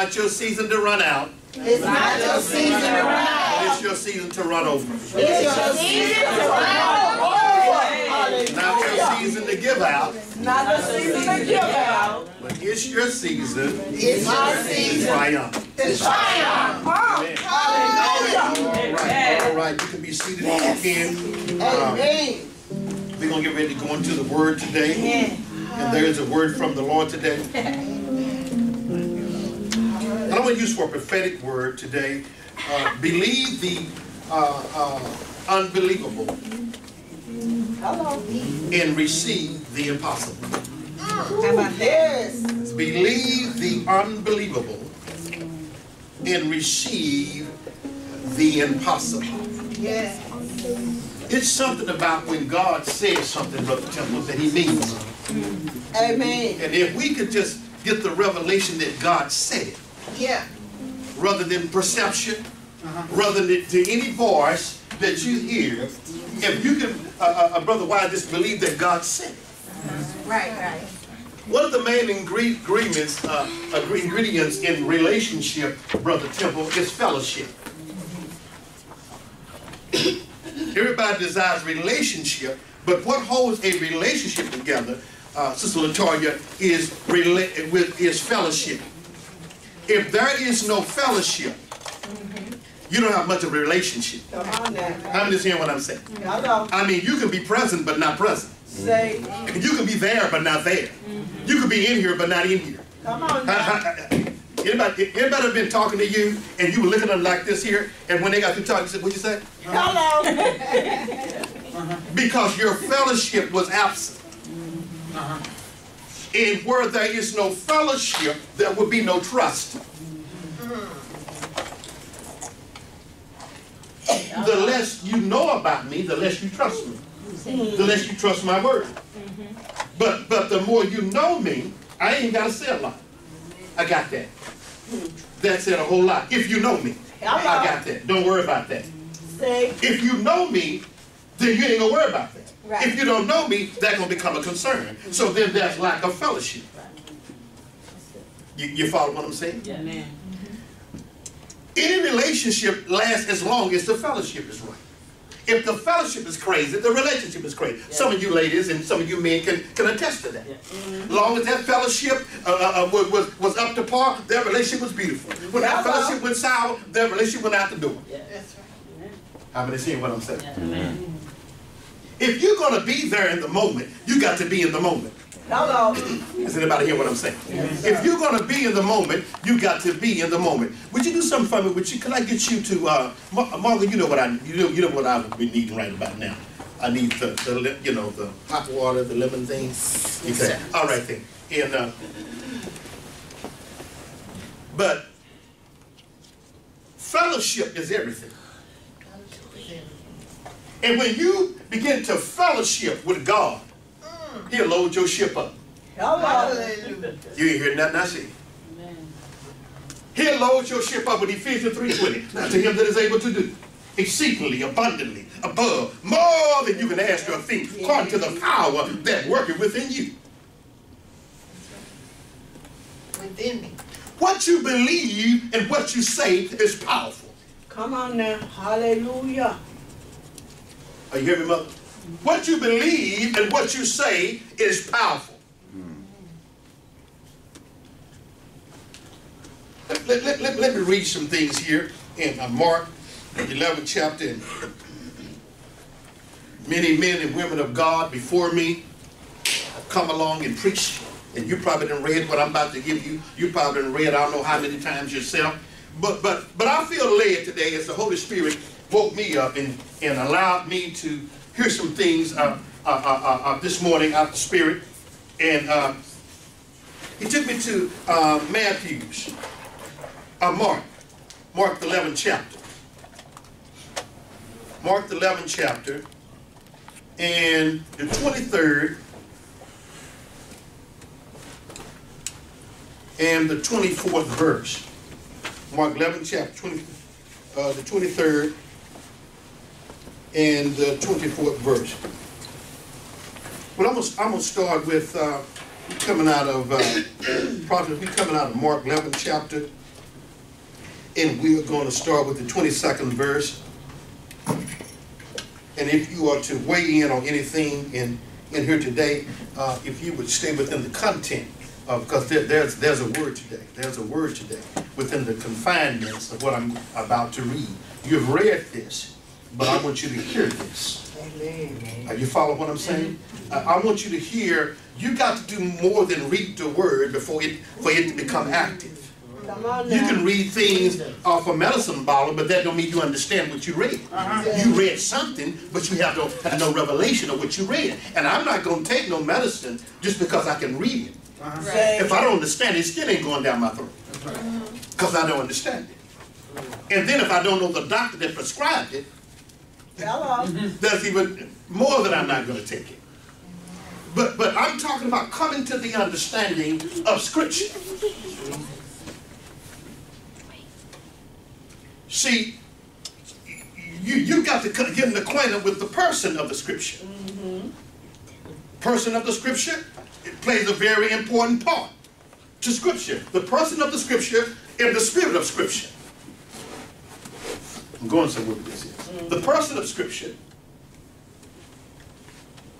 not your season to run out, It's not your season to run out. it's your season to run over. It's your season to run over. Not your season to give out, Not the season to give out. but it's your season It's your to season triumph. to triumph. Hallelujah. All right, all right, you can be seated if you can. Um, Amen. We're gonna get ready to go into the word today. And there is a word from the Lord today. And I'm going to use for a prophetic word today. Uh, believe the uh, uh, unbelievable Hello. and receive the impossible. Yes. Believe the unbelievable and receive the impossible. Yes. It's something about when God says something, Brother Temple, that he means it. Amen. And if we could just get the revelation that God said it, Yeah. rather than perception, rather than to any voice that you hear, if you can, uh, uh, uh, Brother Why just believe that God said it. Right, right. One of the main ingredients, uh, ingredients in relationship, Brother Temple, is fellowship. Everybody desires relationship, but what holds a relationship together, uh, Sister Latoya, is rela- with is fellowship. If there is no fellowship, you don't have much of a relationship. Come on now. I'm just hearing what I'm saying. Hello. I mean, you can be present but not present. Say, You can be there but not there. You can be in here but not in here. come on Ha- now. ha- ha- Anybody, anybody have been talking to you and you were looking at them like this here, and when they got through talking, you said, what'd you say? Hello. Uh-huh. Because your fellowship was absent. Uh-huh. And where there is no fellowship, there will be no trust. The less you know about me, the less you trust me. The less you trust my word. But but the more you know me, I ain't gotta say a lot. I got that. That said a whole lot. If you know me, I got that. Don't worry about that. Say, If you know me, then you ain't gonna worry about that. Right. If you don't know me, that's gonna become a concern. So then there's lack of fellowship. You, you follow what I'm saying? Amen. Any relationship lasts as long as the fellowship is right. If the fellowship is crazy, the relationship is crazy. Some of you ladies and some of you men can, can attest to that. Yeah. Long as that fellowship uh, uh, uh, was, was, was up to par, their relationship was beautiful. When that fellowship went sour, their relationship went out the door. Yeah. that's right. How many seeing what I'm saying? Yeah. Amen. If you're gonna be there in the moment, you got to be in the moment. Hello. Does anybody hear what I'm saying? If you're gonna be in the moment, you got to be in the moment. Would you do something for me? Would you? Could I get you to, uh, Mar- Margaret? You know what I, you know, you know what I would be needing right about now. I need the, the, you know, the hot water, the lemon thing. Okay. All right then. And uh, but fellowship is everything. And when you begin to fellowship with God, He'll load your ship up. Hallelujah. You ain't hear nothing I said. Amen. He'll load your ship up with Ephesians 3.20. Now to him that is able to do exceedingly, abundantly, above, more than you can ask or think, according to the power that worketh within you. Within me. What you believe and what you say is powerful. Come on now. Hallelujah. Are you hearing me, mother? What you believe and what you say is powerful. Let, let, let, let, me read some things here in uh, Mark, the 11th chapter. And many men and women of God before me have come along and preached. And you probably didn't read what I'm about to give you. You probably didn't read I don't know how many times yourself. But but but I feel led today as the Holy Spirit woke me up and, and allowed me to hear some things uh, uh, uh, uh, uh, this morning out the Spirit. And he took me to Matthew's, Mark, Mark the 11th chapter. Mark the 11th chapter and the 23rd and the 24th verse. Mark 11 chapter 20, uh, the 23rd and the 24th verse. But I'm gonna, start with, uh, coming out of, uh, probably we coming out of Mark 11 chapter. And we are gonna start with the 22nd verse. And if you are to weigh in on anything in, in here today, uh, if you would stay within the content of, because there, there's, there's a word today, there's a word today within the confinements of what I'm about to read. You've read this, but I want you to hear this. Are you follow what I'm saying? I, I want you to hear, you got to do more than read the word before it, for it to become active. You can read things off a medicine bottle, but that don't mean you understand what you read. You read something, but you have no, have no revelation of what you read. And I'm not gonna take no medicine just because I can read it. Say, If I don't understand it, it still ain't going down my throat. Because I don't understand it. And then if I don't know the doctor that prescribed it, hello. there's even more that I'm not gonna take it. But, but I'm talking about coming to the understanding of scripture. See, you, you got to get acquainted with the person of the scripture. Mm-hmm. Person of the scripture, it plays a very important part to scripture. The person of the scripture and the spirit of scripture. I'm going somewhere with this. The person of scripture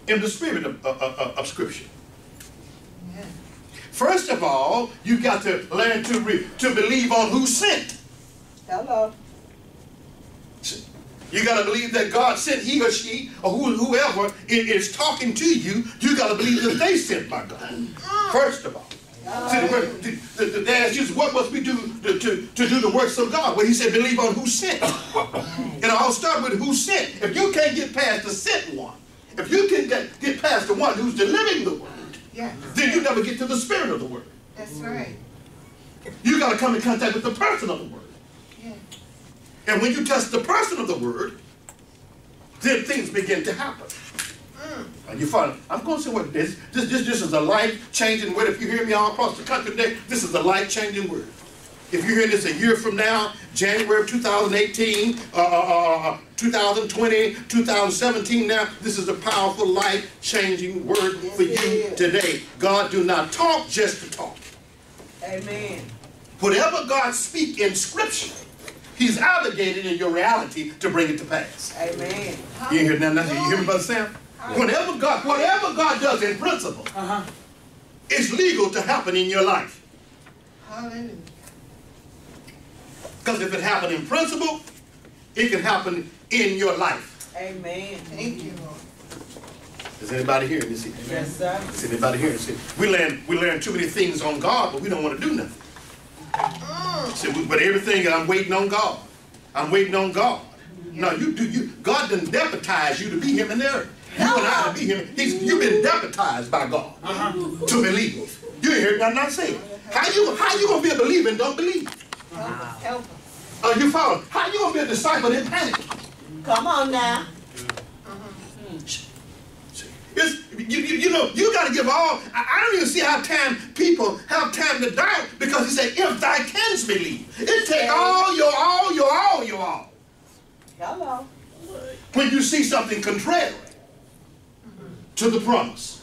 in the spirit of, of, of, scripture. First of all, you got to learn to, re, to believe on who sent. Hello. You got to believe that God sent he or she or who, whoever is talking to you. You got to believe that they sent by God. Ah. First of all. See, the, word, the, the, the, they asked Jesus, what must we do to, to, to do the works of God? Well, he said, believe on who sent. And I'll start with who sent. If you can't get past the sent one, if you can get, get past the one who's delivering the word, Yeah, then you never get to the spirit of the word. that's right. You got to come in contact with the person of the word. Yeah. And when you touch the person of the word, then things begin to happen. And you find, I'm going to say what this, this, this, this is a life-changing word. If you hear me all across the country today, this is a life-changing word. If you hear this a year from now, January of 2018, uh, uh, uh, 2020, 2017 now, this is a powerful life-changing word for you today. God do not talk just to talk. Amen. Whatever God speak in scripture, he's obligated in your reality to bring it to pass. Amen. You hear now you hear me, Brother Sam? Whenever God, whatever God does in principle, uh-huh. it's legal to happen in your life. Hallelujah. Because if it happened in principle, it can happen in your life. Amen. Thank you, Lord. Is anybody hearing this? here? Yes, sir. Is anybody hearing this? here? We learn, we learn too many things on God, but we don't want to do nothing. Mm. See, we- but everything, I'm waiting on God. I'm waiting on God. No, you do. You God didn't deputize you to be Him in there. You and I to be Him. He's you've been deputized by God uh-huh. to believe. You ain't heard nothing I said. How you how you gonna be a believer and don't believe? Help us. Are you following? How you gonna be a disciple and panic? Come on now. Uh-huh. It's, you, you, you know, you got to give all. I, I don't even see how time people have time to doubt because he said, if thy canst believe. It take all your all, your all, your all. Hello. When you see something contrary to the promise.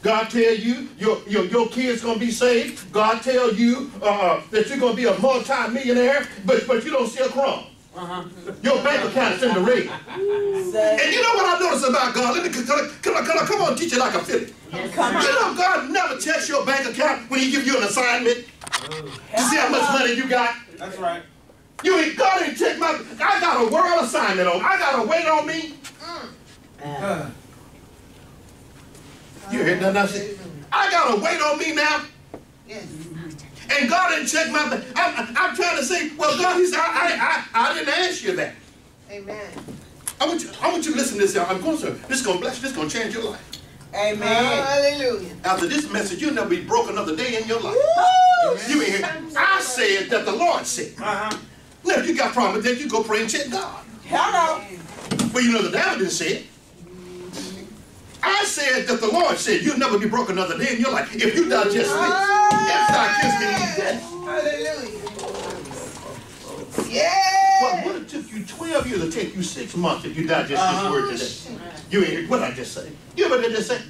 God tell you your, your, your kid's going to be saved. God tell you uh, uh that you're going to be a multi-millionaire, but, but you don't see a crumb. Uh-huh. Your bank account's in the red. And you know what I noticed about God? Let me can I, can I, can I come on teach you like a Philly. come You know God never checks your bank account when He give you an assignment oh. to see how much money you got. That's right. You ain't God ain't check my. I got a world assignment on. I got to wait on me. Mm. You hear that? I said, I got to wait on me now. Yes. And God didn't check my. I'm, I'm trying to say, well, God, He said, I, I, I, I didn't ask you that. Amen. I want you, I want you to listen to this. y'all. I'm going to. This is going to bless you. This is going to change your life. Amen. Hallelujah. After this message, you'll never be broke another day in your life. Woo! You ain't hear. I said that the Lord said. Uh-huh. Now, if you got problem with that, you go pray and check God. Hello. Well, you know the devil didn't say it. I said that the Lord said you'll never be broke another day in your life. If you digest this, if thou canst believe this. Hallelujah. What Yeah. would have took you 12 years, it'll take you six months if you digest this word today. You ain't hear what I just say. You hear what I just say?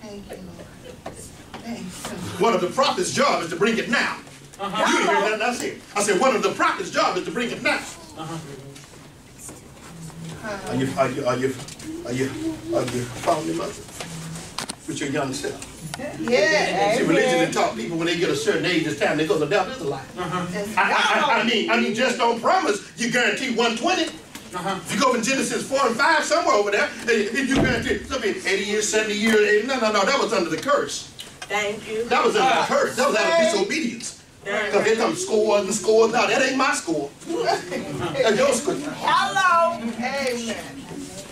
Thank you, Lord. Thank you. One of the prophet's job is to bring it now. Uh-huh. You didn't hear that? I said. I said one of the prophet's job is to bring it now. Uh-huh. Are you are you are you are you are you following me, mother? With your young self. Yeah. See, religion and taught people when they get a certain age, it's time they go. The devil is a lie. That's I, I, I, I mean, I mean, just don't promise you guarantee 120. If you go in Genesis 4 and 5, somewhere over there, if you guarantee something 80 years, 70 years, eh, no, no, no, that was under the curse. Thank you. That was under the curse. That was out of disobedience. Because they come scores and scores. Now, that ain't my score. That's your score. Hello. Amen.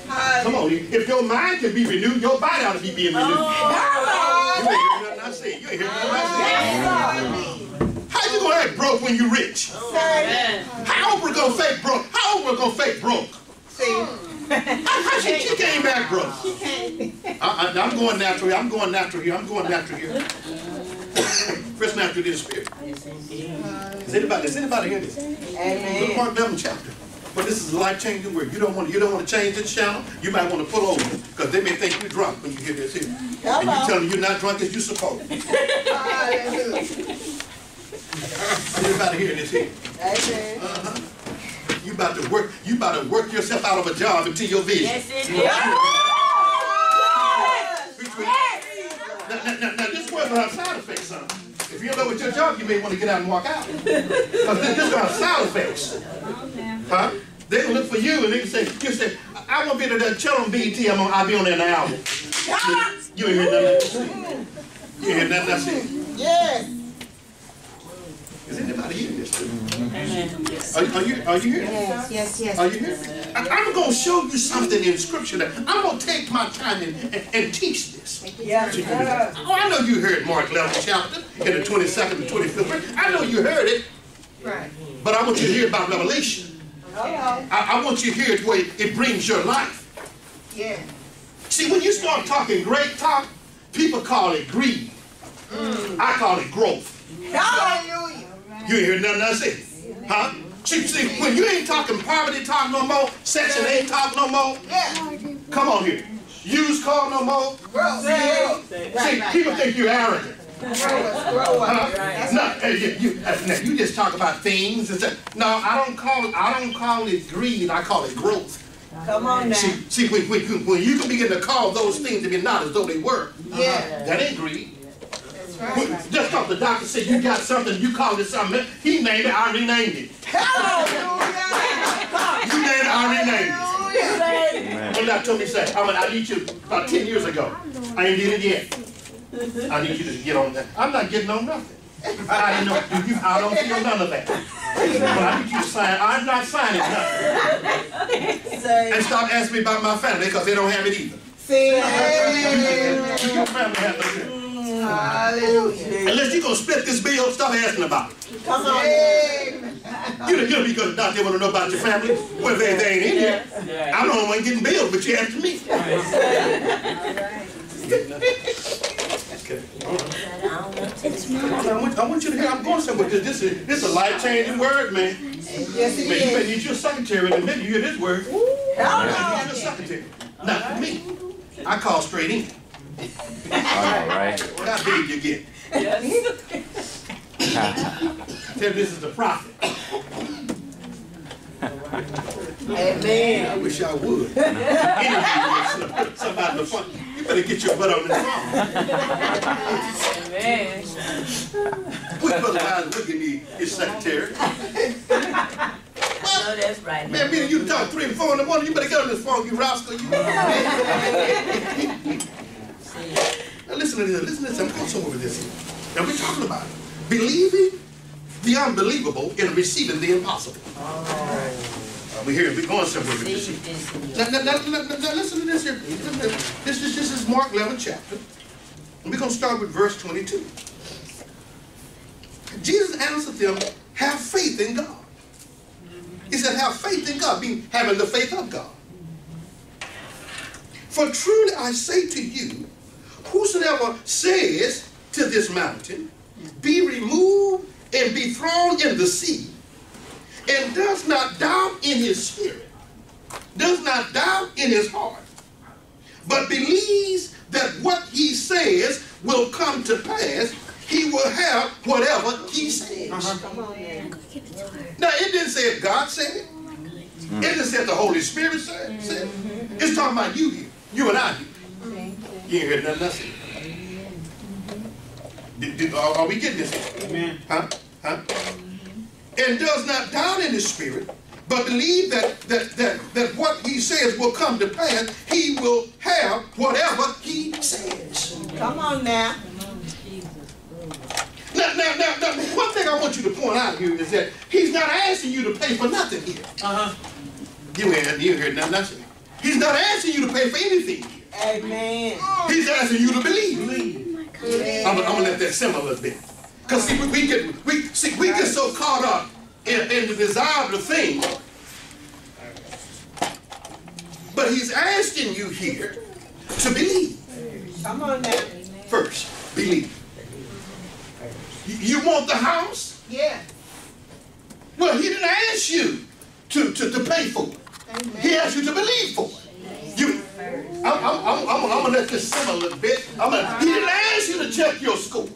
Come on, if your mind can be renewed, your body ought to be being renewed. Hello. You ain't hear nothing I said. You ain't hear nothing I said. How you gonna act broke when you rich? How Oprah gonna fake broke? How Oprah gonna fake broke? See, How, how she, she came back broke? I, I, I'm going natural here. I'm going natural here. I'm going natural here. First natural then spirit. Is anybody, is anybody hear this? Look Mark 11 chapter. But this is a life-changing word. You don't want you don't want to change this channel. You might want to pull over because they may think you're drunk when you hear this here. And you tell them you're not drunk as you supposed. hallelujah. Anybody hear this here? Amen. Uh-huh. You about to work. You about to work yourself out of a job until your vision. Yes, it is. Preach with me. Now, now, now, now, this word will have side effects, son. If you don't know what your job, you may want to get out and walk out. Because this, this will have side effects. Huh? They can look for you and they can say, you say, I I want to be there, tell them BT, I'm on, I'll be on there in an hour. You ain't hear nothing I said. You ain't hear nothing I said. Yes. Is anybody hearing this? Are, are you, are you here? Yes, yes, yes. Are you here? I, I'm going to show you something in Scripture that I'm going to take my time and, and, and teach this. Yeah. Oh, I know you heard Mark 11 chapter in the 22nd and 25th verse. I know you heard it, Right. but I want you to hear about Revelation. Uh-oh. I, I want you to hear it the way it brings your life. Yeah. See, when you start talking great talk, people call it greed. Mm. I call it growth. Hallelujah. You ain't hear nothing I said. Huh? See, see, when you ain't talking poverty talk no more, Section ain't talk no more, Yeah. come on here. Used car no more. Grow. Grow. See, people think you're arrogant. Grow us. Grow up. No, you, you, uh, now, you just talk about things and say, no, I don't call it, I don't call it greed, I call it growth. Come on now. See, see, when, when, you- when you can begin to call those things to be not as though they were, Yeah. that ain't greed. That's When- right. Just because the doctor said you got something, you call it something, he named it, I renamed it. Hallelujah. You named it, I renamed it. Hallelujah. What did I told me say? I mean, I need you about 10 years ago. I ain't did it yet. I need you to get on that. I'm not getting on nothing. I didn't know, you, I don't feel none of that. But I need you to sign, I'm not signing nothing. And stop asking me about my family because they don't have it either. See. Your family has it. Hallelujah. Unless you're going to split this bill, stop asking about it. Come on. You don't, you don't be good out there want to know about your family. Well, they, they ain't in here. I'm the only one getting billed, but you asking me. Okay. I want, I want you to hear, I'm going somewhere, because this is, this is a life-changing word, man. Yes, it Man, you better is. need your secretary in a minute, you hear this word. You better need your secretary. Not for me. I call straight in. All right. How big you get? Tell me this is the prophet. Amen. I wish I would. Somebody in the front. You better get your butt on the phone. Amen. Quit Brother Wise looking at me, his secretary. I know that's right. Man, me and you talk three and four in the morning, you better get on this phone, you rascal. You. Now listen to this, listen to this, I'm going somewhere with this. Now we're talking about believing the unbelievable in receiving the impossible. Uh, we here, we're going somewhere with this. Now, now, now, now listen to this here. This is, this is Mark 11 chapter. And we're going to start with verse 22. Jesus answered them, have faith in God. He said, have faith in God, meaning having the faith of God. For truly I say to you, whosoever says to this mountain, be removed and be thrown in the sea, and does not doubt in his spirit, does not doubt in his heart, but believes that what he says will come to pass, he will have whatever he says. Uh-huh. Come on now. Now, it didn't say if God said it. Mm. It didn't say if the Holy Spirit said said it. It's talking about you here. You and I here. You ain't heard nothing else. Did- did- Are are we getting this? Amen. Huh? Huh? And does not doubt in his spirit, but believe that, that, that, that what he says will come to pass, he will have whatever he says. Come on now. Now, now, now, now, one thing I want you to point out here is that he's not asking you to pay for nothing here. Uh-huh. You ain't, you ain't heard nothing. He's not asking you to pay for anything here. Amen. He's asking you to believe. Yeah. I'm, gonna- I'm gonna let that simmer a little bit. Cause see, we, we get we see we get so caught up in, in the desire of the thing. But he's asking you here to believe Come on now. first. Believe. You, you want the house? Yeah. Well, he didn't ask you to, to, to pay for it. He asked you to believe for it. You, I'm, I'm, I'm, I'm, I'm gonna let this simmer a little bit. I'm gonna, he didn't ask you to check your school.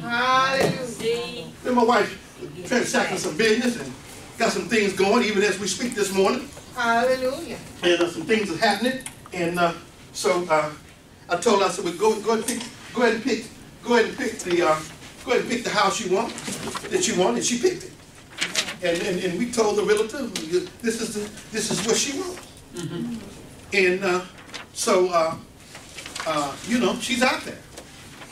Hallelujah. Then my wife transacting some business and got some things going even as we speak this morning. Hallelujah. And uh, some things are happening. And uh, so uh, I told her, I said, well, go, go, ahead and pick, go ahead and pick, go ahead and pick the, uh, go ahead and pick the house you want, that you want, and she picked it. And, and, and we told the realtor, this is the, this is what she wants. And uh, so, uh, uh, you know, she's out there.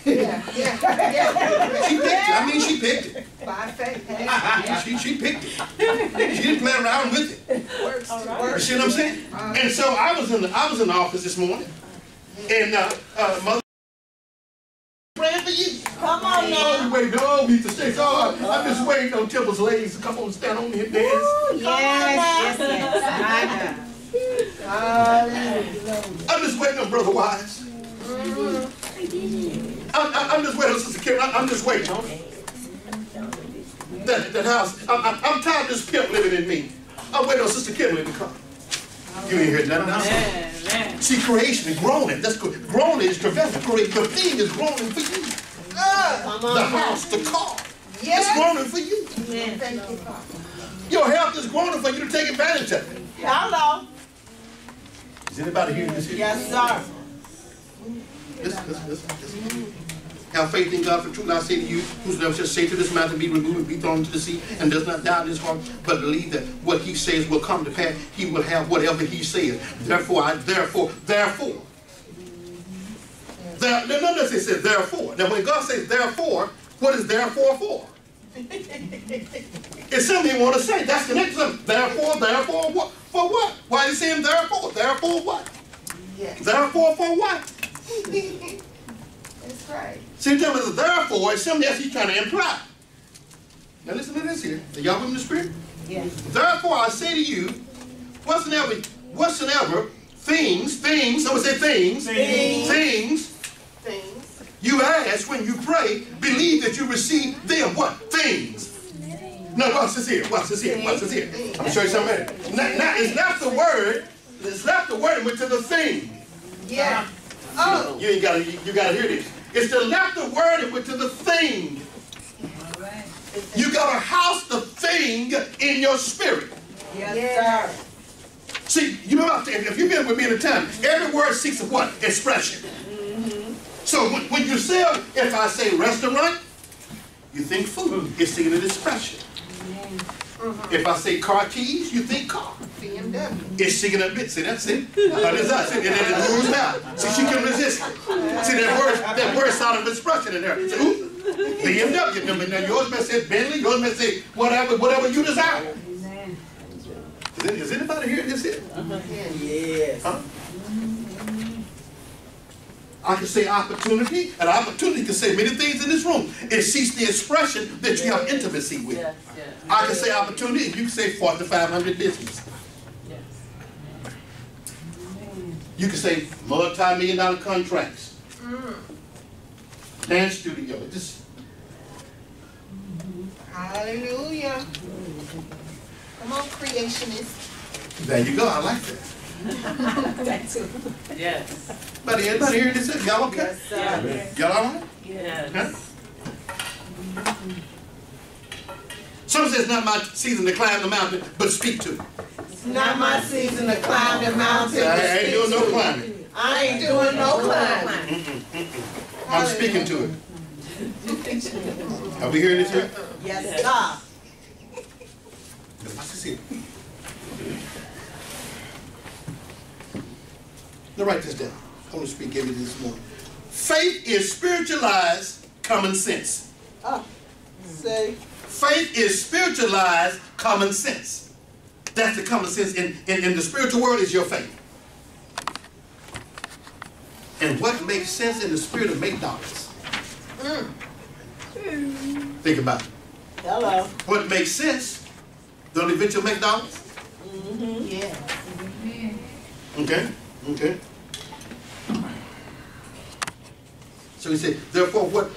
Yeah, yeah, yeah. She picked it. I mean, she picked it. By faith. Hey, She, she picked it. She didn't play around with it. Works, You works. see what I'm saying? And so I was in the I was in the office this morning, and uh, uh, mother praying for you. Come on now. you waiting on me to say, oh, I'm just waiting on Tibble's legs to come on and stand on me and dance. Yes, yes, yes. My God. Hallelujah. I'm just waiting on Brother Wise. I'm, I'm, I'm just waiting Sister Kim. I'm, I'm just waiting. That, that house. I'm, I'm, I'm tired of this pimp living in me. I'm waiting on Sister Kimberly to come. You ain't heard nothing else. See, creation is groaning. That's good. Groaning is travailing. The thing is groaning for you. Ah, come The house, the car. It's Yes. groaning for you. Father. Your health is groaning for you to take advantage of it. Hello. Is anybody hearing this? here? Yes, sir. Listen, listen, listen, listen. Have faith in God for truth. I say to you, whosoever shall say to this mountain, be removed and be thrown into the sea, and does not doubt in his heart, but believe that what he says will come to pass, he will have whatever he says. Therefore, I, therefore, therefore. There, no, no, no, it says therefore. Now, when God says therefore, what is therefore for? It's something he want to say. That's the next one. Therefore, therefore, what? For what? Why is saying therefore? Therefore, what? Yes. Therefore, for what? That's right. See, there was therefore, it's something else he's trying to imply. Now listen to this here. Are y'all with the spirit? Yes. Therefore I say to you, whatsoever, whatsoever things, things, someone say things, Things. things Things. you ask when you pray, believe that you receive them, what? Things. Now watch this here, watch this here, watch this here. I'm gonna show you something. Now, now it's not the word, it's not the word, but to the thing. Yeah. Oh. You ain't gotta, you, you gotta hear this. It's the left the word and went to the thing. You gotta house the thing in your spirit. Yes, sir. See, you know what? If you've been with me in a time, every word seeks a what? Expression. Mm-hmm. So when, when you say, if I say restaurant, you think food. It's seeking an expression. Mm-hmm. If I say car keys, you think car. BMW. It's seeking a bit. See, that's it. That is us. And then it moves out. See, she can resist. See, that word, that word sound of expression in there. See, ooh, BMW. Now, now yours may say Bentley, yours may say whatever, whatever you desire. Is, it, is anybody here this here? Yes. Huh? I can say opportunity, and opportunity can say many things in this room. It seeks the expression that you have intimacy with. Yes, yes, I can say opportunity, and you can say Fortune 500 business. yes. You can say multi-million dollar contracts. Mm. Dance studio. It Just Hallelujah. Come Come on, creationist. There you go, I like that. that too. Yes. But anybody hear this? Y'all okay? Yes, sir. Y'all all right? Yes. Huh? Some says it's not my season to climb the mountain, but speak to it. It's not my season to climb the mountain. I ain't doing no climbing. I ain't doing no climbing. I'm speaking to it. Are we hearing this here? Yes, sir. Let's see. Now write this down. Holy Spirit gave me this morning. Faith is spiritualized common sense. Oh, say, Faith is spiritualized common sense. That's the common sense in, in, in the spiritual world is your faith. And what makes sense in the spirit of make dollars? Think about it. hello. What makes sense don't eventually make dollars? Yeah. Mm -hmm. Okay, okay. So he said, therefore what,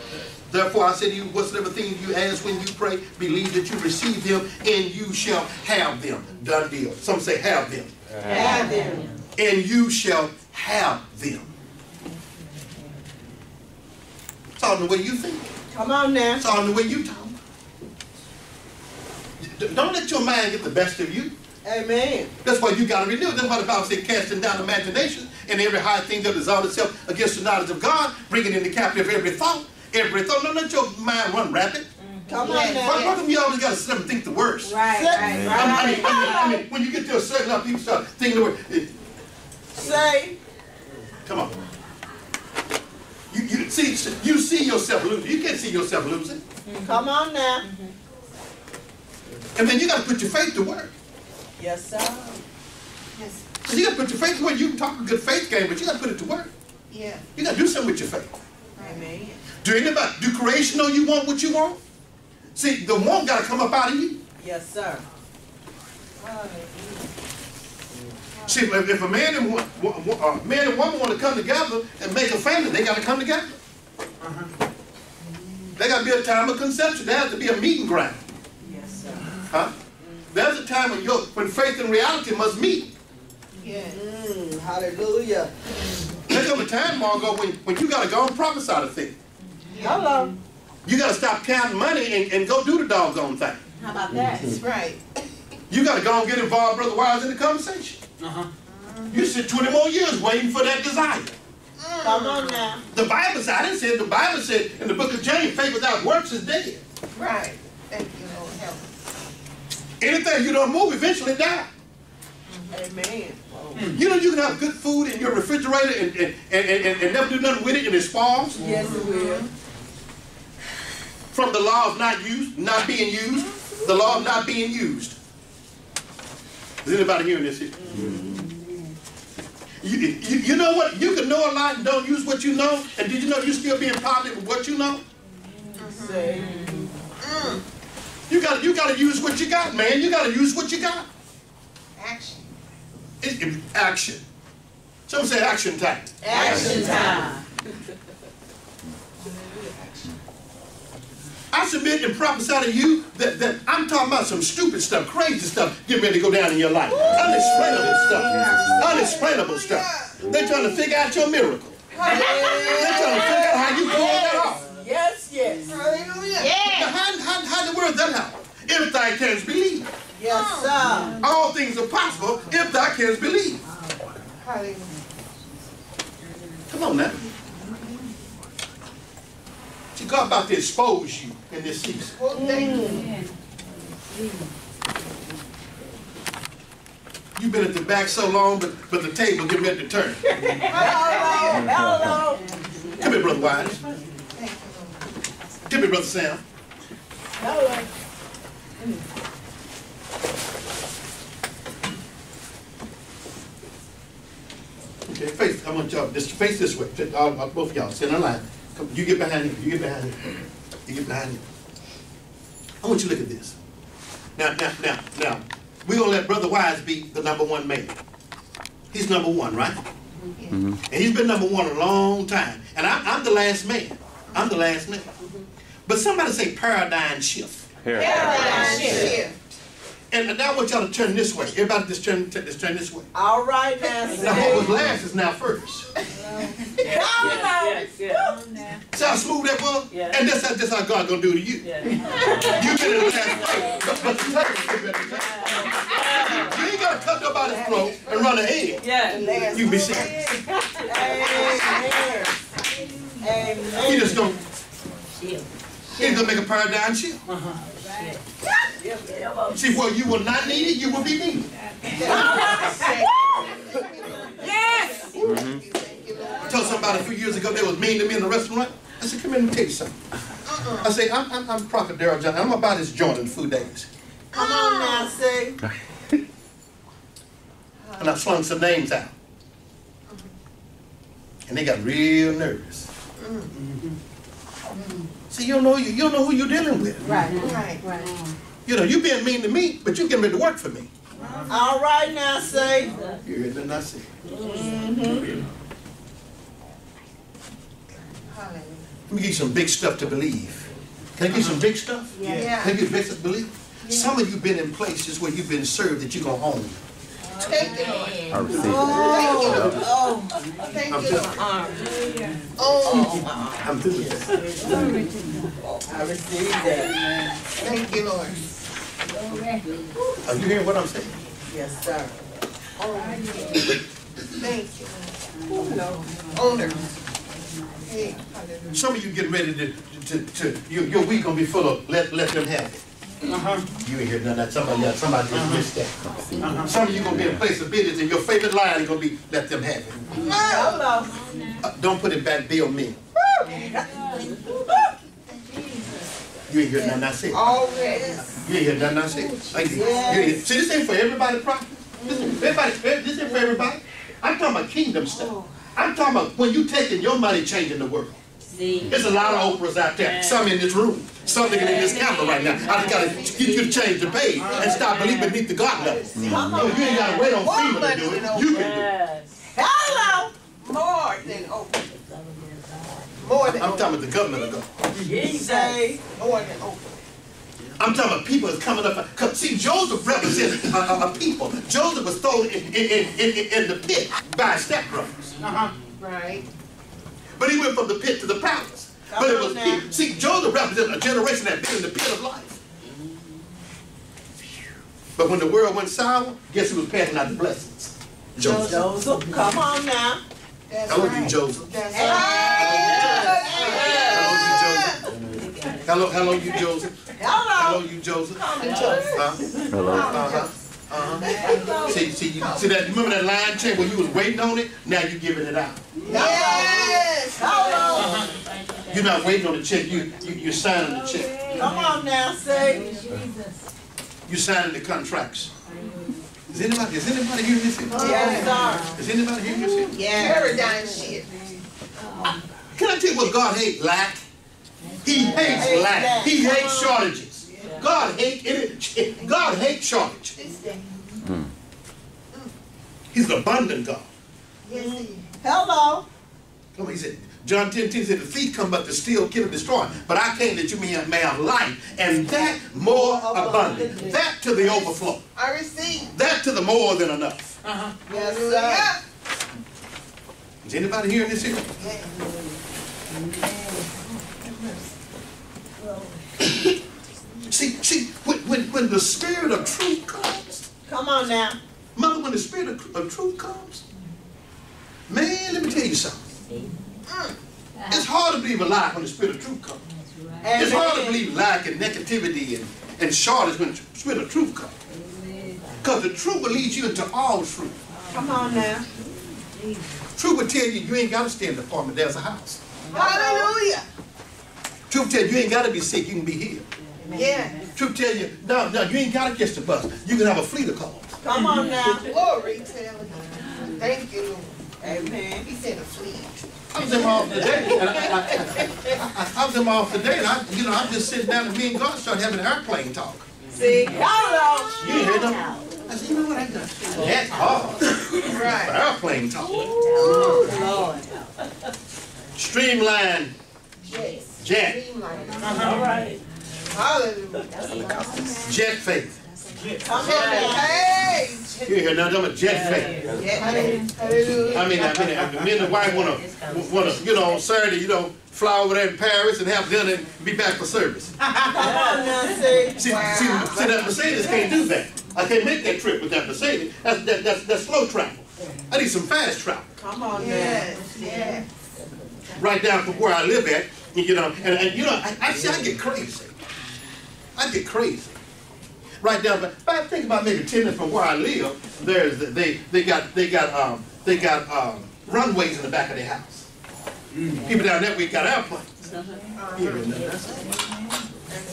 therefore I say to you, whatsoever things you ask when you pray, believe that you receive them and you shall have them. Done deal. Some say have them. Have them. And you shall have them. It's all in the way you think. Come on now. It's all in the way you talk. Don't let your mind get the best of you. Amen. That's why you got to renew. That's why the Bible says, casting down imagination and every high thing that exalts itself against the knowledge of God, bringing into captive of every thought, every thought. Don't let your mind run rapid. Come on Why, why now. come you always got to sit up and think the worst? Right, Sit- right, I mean. I mean, I mean, when you get to a certain level, people start thinking the word. eh, Say, Come on. You, you see, you see yourself losing. You can't see yourself losing. come on now. And then you got to put your faith to work. Yes, sir. So you got to put your faith to work. You can talk a good faith game, but you got to put it to work. yeah, You got to do something with your faith. Amen. Do anybody, do creation know you want what you want? See, the want got to come up out of you. Yes, sir. See, if, if a man and uh, man and woman want to come together and make a family, they got to come together. There got to be a time of conception. There has to be a meeting ground. Yes, sir. Huh? There's a time when your when faith and reality must meet. Yeah. Mm, hallelujah. There come a time, Margot, when, when you got to go and prophesy the thing. Hello. You got to stop counting money and, and go do the doggone thing. How about that? That's right. You got to go and get involved, Brother Wise, in the conversation. Uh-huh. You sit 20 more years waiting for that desire. Come on now. The Bible said, I didn't say it, the Bible said in the book of James, faith without works is dead. Right. Thank you, Lord. Help. Anything you don't move eventually die. Amen. Mm. You know you can have good food in your refrigerator and, and, and, and, and never do nothing with it and it spoils Yes, it will. Mm-hmm. from the law of not used, not being used, the law of not being used. Is anybody hearing this here? Mm-hmm. You, you, you know what? You can know a lot and don't use what you know. And did you know you're still being positive with what you know? Say, You got you got to use what you got, man. You got to use what you got. Action. It, it- action. Some say action time. action time. I submit and prophesy to you that, that I'm talking about some stupid stuff, crazy stuff getting ready to go down in your life. Unexplainable stuff. Unexplainable stuff. They're trying to figure out your miracle. They're trying to figure out how you pulled that off. Yes, yes. Hallelujah. Now, how, how, how in the world that happen? If thou canst believe. Yes, sir. All things are possible if thou canst believe. Come on now. See, God about to expose you in this season. Well, thank you. You've been at the back so long, but, but the table getting ready to turn. Hello. Hello. Come here, Brother Wise. Thank you, Lord. Come here, Brother Sam. Hello. Okay, face, I want y'all, just face this way, Face- all, all- both of y'all, sit in line. Come, you get behind him, you get behind him, you get behind him. I want you to look at this. Now, now, now, now, we're gonna let Brother Wise be the number one man. He's number one, right? Mm-hmm. And he's been number one a long time. And I'm, I'm the last man. I'm the last man. Mm-hmm. But somebody say paradigm shift. Paradigm shift. And now I want y'all to turn this way. Everybody just turn, turn- just turn this way. All right now, Now what was say. last is now first. Hello. See how smooth that was? Yeah. And that's how, that's how God gonna do to you. Yeah. You've been in the last place, but, but the second better than. You ain't gotta cut nobody's throat and run ahead. Yeah. You be serious. Amen. He just gonna, he's gonna make a paradigm shift. Uh-huh. See, well, you will not need it, you will be needed. Yes. Mm-hmm. I told somebody a few years ago they was mean to me in the restaurant. I said, come in let me tell you something. Uh-uh. I said, I'm, I'm, I'm Prophet Darrell Johnson. I'm about this joint in food days. Come on now, ah. say. And I slung some names out. Uh-huh. And they got real nervous. Mm-hmm. Mm-hmm. See, you don't know you, you don't know who you're dealing with. Right, right. Right. You know, you being mean to me, but you getting ready to work for me. All right now, say. You heard nothing I said. Hallelujah. Mm-hmm. Let me give you some big stuff to believe. Can I give you some big stuff? Yeah. Can I give you big stuff to believe? Some of you been in places where you've been served that you go home. Take it Lord. I receive it. Oh, Thank you, Lord. Oh, Thank I'm you, just- oh. oh, I'm through with that. I received that. thank you, Lord. Are you hearing what I'm saying? Yes, sir. Thank you, Lord. Owner. Hey. Some of you getting ready to, to, to, your, your week gonna be full of, let, let them have it. Uh-huh. You ain't hear none of that, somebody, else- somebody just uh-huh. missed that. Uh-huh. Some of you gonna be in a place of business and your favorite line is gonna be, let them have it. Hello. Uh, Don't put it back, bill me. You ain't hear nothing I said. Already. You ain't hear nothing I said. Thank you. You ain't hear- See, this ain't for everybody, prophet. This, everybody, eh, this ain't for everybody. I'm talking about kingdom stuff. Oh. I'm talking about when you taking your money changing the world. There's a lot of Oprahs out there. Some in this room. Some nigga in this camera right now. I just gotta get you to change the page and stop believing beneath the God level. No, you ain't gotta wait on FEMA to do it. You can do it. Hello. More than open. More than I'm talking about the government of God. Say. More than open. I'm talking about people that's coming up. Cause see, Joseph represents a, a, a people. Joseph was thrown in, in, in, in, in the pit by his stepbrothers. Uh huh. Right. But he went from the pit to the palace. But it was Come now. people. See, Joseph represents a generation that been in the pit of life. But when the world went sour, guess who was passing out the blessings? Joseph. Joseph, come on now. That's Hello, you right. Joseph. That's Hey. right. Hello, you Joseph. Hello, hello, you Joseph. Hello, Hello. you Joseph. Call me Joseph. Huh? Hello. Uh-huh. Uh-huh. See, see, you, see that? You remember that line check when you was waiting on it? Now you giving it out. Yes. Hello. You're not waiting on the check. You, you you're signing the check. Come on now, say. You're signing the contracts. Is anybody? Is anybody hearing this? Here? Yes, sir. Is anybody hearing this? Here? Yes. Paradigm shift. Can I tell you what God hates? Lack. He hates lack. He hates shortages. God hates it. God hates shortage. This day. He's an abundant God. Yes, he is. Hello. Come on, he said, John 10, 10 said, the thief come but to steal, kill, and destroy. But I came that you may have, may have life, and that more abundant. That to the overflow. I receive. That to the more than enough. Uh-huh. Yes, sir. Hallelujah. Is anybody hearing this here? See, see, when, when, when the spirit of truth comes, Come on now. mother, when the spirit of, of truth comes, man, let me tell you something. Mm. It's hard to believe a lie when the spirit of truth comes. It's hard to believe lack and negativity and, and shortage when the spirit of truth comes. Because the truth will lead you into all truth. Come on now. Truth will tell you you ain't got to stay in the apartment, there's a house. Hallelujah. Truth tell you you ain't got to be sick, you can be healed. Yeah. Truth tell you, no, no, you ain't got to catch the bus. You can have a fleet of cars. Come on now. Glory to him. Thank you, Amen. He said a fleet. I was in my office today, and I, I, I, I, I was in my office today, and I, you know, I'm just sitting down and me and God started having an airplane talk. See. Hello. You hear them? I said, you know what I got? That's hard. Right. Airplane talk. Ooh, Lord. Streamline Yes. jet, Streamline. All right. Hallelujah. jet faith. Come on now. Hey. You hear now, I'm a jet fan. Yeah. Hallelujah. I mean, I mean, uh, me and the wife wanna, wanna, you know, on Saturday, you know, fly over there in Paris and have dinner and be back for service. Come on now, see. See, see, see, that Mercedes can't do that. I can't make that trip with that Mercedes. That's, that, that's, that's slow travel. I need some fast travel. Come on now. Yes, yes. Right down from where I live at, you know, and, and you know, I, I see, I get crazy. I get crazy. Right down, but, but I think about maybe ten minutes from where I live, there's, they, they got, they got, um, they got, um, runways in the back of their house. People down that way got airplanes. You hear me?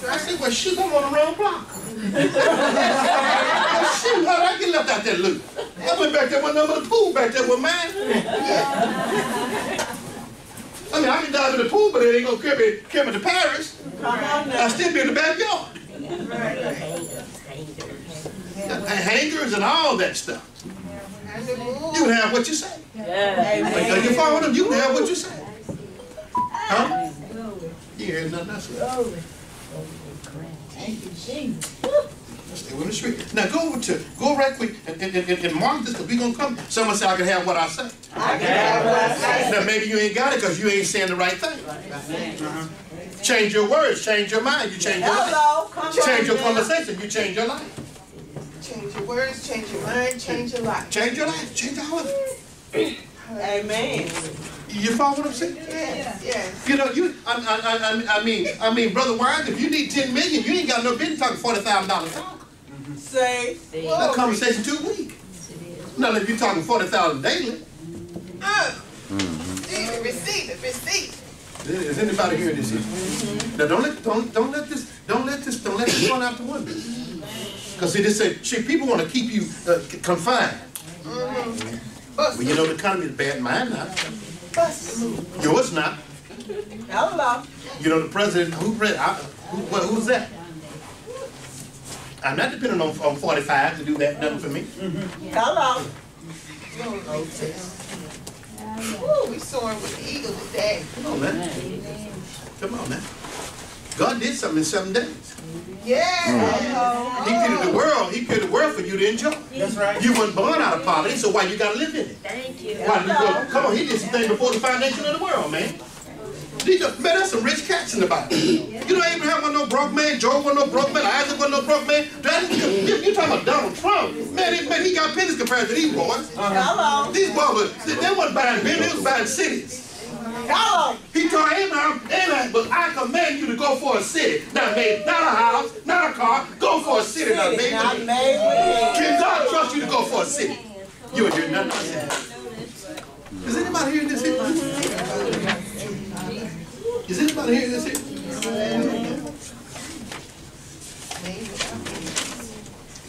I said, well, shoot, I'm on the wrong block. well, shoot, how did I get left out there loose? I went back there, one number the pool back there with mine. I mean, I can dive in the pool, but it ain't gonna carry me, carry me to Paris. I'll still be in the backyard. And hangers and all that stuff. You can have what you say. Are you following them? You can have what you say. Huh? You hear nothing else. Thank you, Jesus. Stay with the street. Now go to go right quick and, and, and, and mark this because we're gonna come. Someone say I can have what I say. I can have what I say. Now maybe you ain't got it because you ain't saying the right thing. Right. Uh -huh. Change your words, change your mind, you change your life. Change your conversation, you change your life. Change your words, change your mind, change your life. Change your life, change all of it. Amen. You follow what I'm saying? Yes, yes. You know, you, I, I, I, I mean, I mean, Brother Wines, if you need 10 million, you ain't got no business talking $40,000. Say, well, that conversation too weak. Now, if you're talking 40000 daily. Uh, mm-hmm. Receive it, receive Is anybody hearing this? Mm-hmm. Now don't let don't don't let this don't let this don't let this run out the window. Because see, they say see, people want to keep you uh, confined. Mm-hmm. Well, you know the economy is bad. Mine not. Yours not. Hello. You know the president. Who, pre- who who's that? I'm not depending on, on forty-five to do that, nothing for me. Mm-hmm. Hello. Glory be to God. Woo, we soaring with the eagle today. Come on, man. Come on, man. God did something in seven days. Yeah. Mm. He created the world. He created the world for you to enjoy. That's right. You weren't born out of poverty, so why you gotta live in it? Thank you. Why you go, come on, he did some things before the foundation of the world, man. These are, man, there's some rich cats in the Bible. You know Abraham wasn't no broke man, Job wasn't no broke man, Isaac wasn't no broke man. That, you, you talking about Donald Trump. Man, he, man, he got pennies compared to these boys. Hello. These boys, were, they wasn't buying buildings, they was buying cities. Hello. He told Abraham, Abraham, but I command you to go for a city. Not made, not a house, not a car, go for a city. Not made Not made Can God trust you to go for a city? You would do nothing. Is anybody hearing this here? Is anybody hearing this here?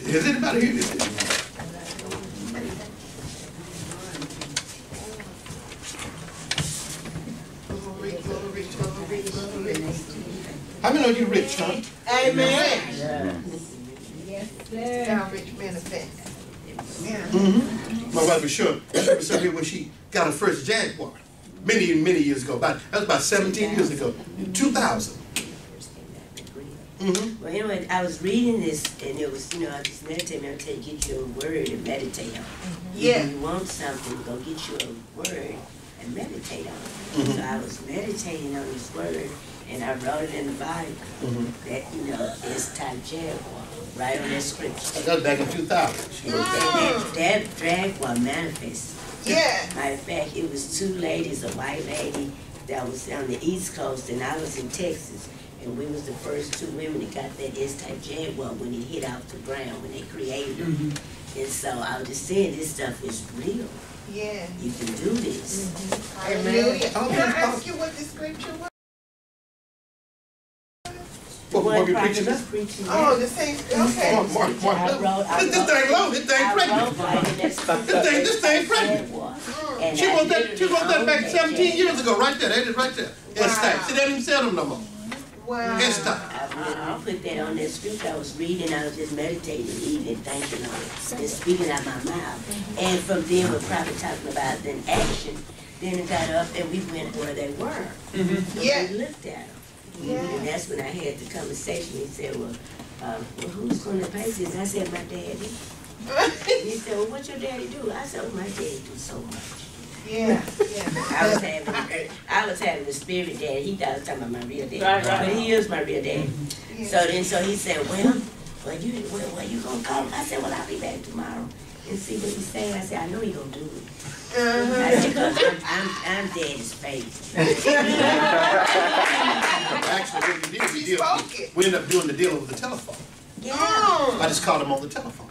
Is anybody hearing this here? How many of you rich, huh? Amen. Yes. Now rich manifest. Yeah. Mm-hmm. My wife was sure. She was so here when she got her first Jaguar. Many, many years ago. About, that was about 17 years ago. 2000. Mm-hmm. Well, anyway, I was reading this, and it was, you know, I was meditating. I tell you, get you a word and meditate on. it. Yeah. If you want something, go get you a word and meditate on it. Mhm. So I was meditating on this word, and I wrote it in the Bible Mhm. that, you know, S-type Jaguar, right on that scripture. That was back in 2000. She wrote that. And that, that Jaguar manifested. Yeah. Matter of fact, it was two ladies, a white lady that was on the East Coast, and I was in Texas. And we was the first two women that got that S-type Jaguar when it hit off the ground, when they created it. Mm-hmm. And so I was just saying, this stuff is real. Yeah. You can do this. Mm-hmm. Hallelujah. Oh, Can I yes, ask you what the scripture was? What, what we preaching now? was preaching Oh, that. the same, okay. Mark, Mark, Mark. I wrote- I This, this thing low. This thing I pregnant. wrote right in that scripture. This thing, this thing pregnant. She I wrote that, she literally wrote that back 17 years ago, right there. That is right there. It's Wow. time. See, they don't even sell them no more. Wow. It's time. I literally put that on that scripture. I was reading, I was just meditating, eating, and thinking on it, and speaking out my mouth. And from then, we're probably talking about then action. Then it got up and we went where they were. Mm-hmm. And Yeah. We looked at them. Yeah. And that's when I had the conversation. He said, well, uh, well, who's gonna pay this? I said, my daddy. He said, well, what your daddy do? I said, oh, my daddy do so much. Yeah, yeah. I was having, I was having the spirit daddy. He thought I was talking about my real daddy. Right, right. But he is my real daddy. Yeah. So then, so he said, well, well, you, well, well, you gonna call him? I said, well, I'll be back tomorrow and see what he's saying. I said, I know he gonna do it. Uh-huh. I said, cause I'm, I'm, I'm daddy's favorite. Actually, what we did, we He did, we ended up doing the deal over the telephone. Yeah. I just called him on the telephone.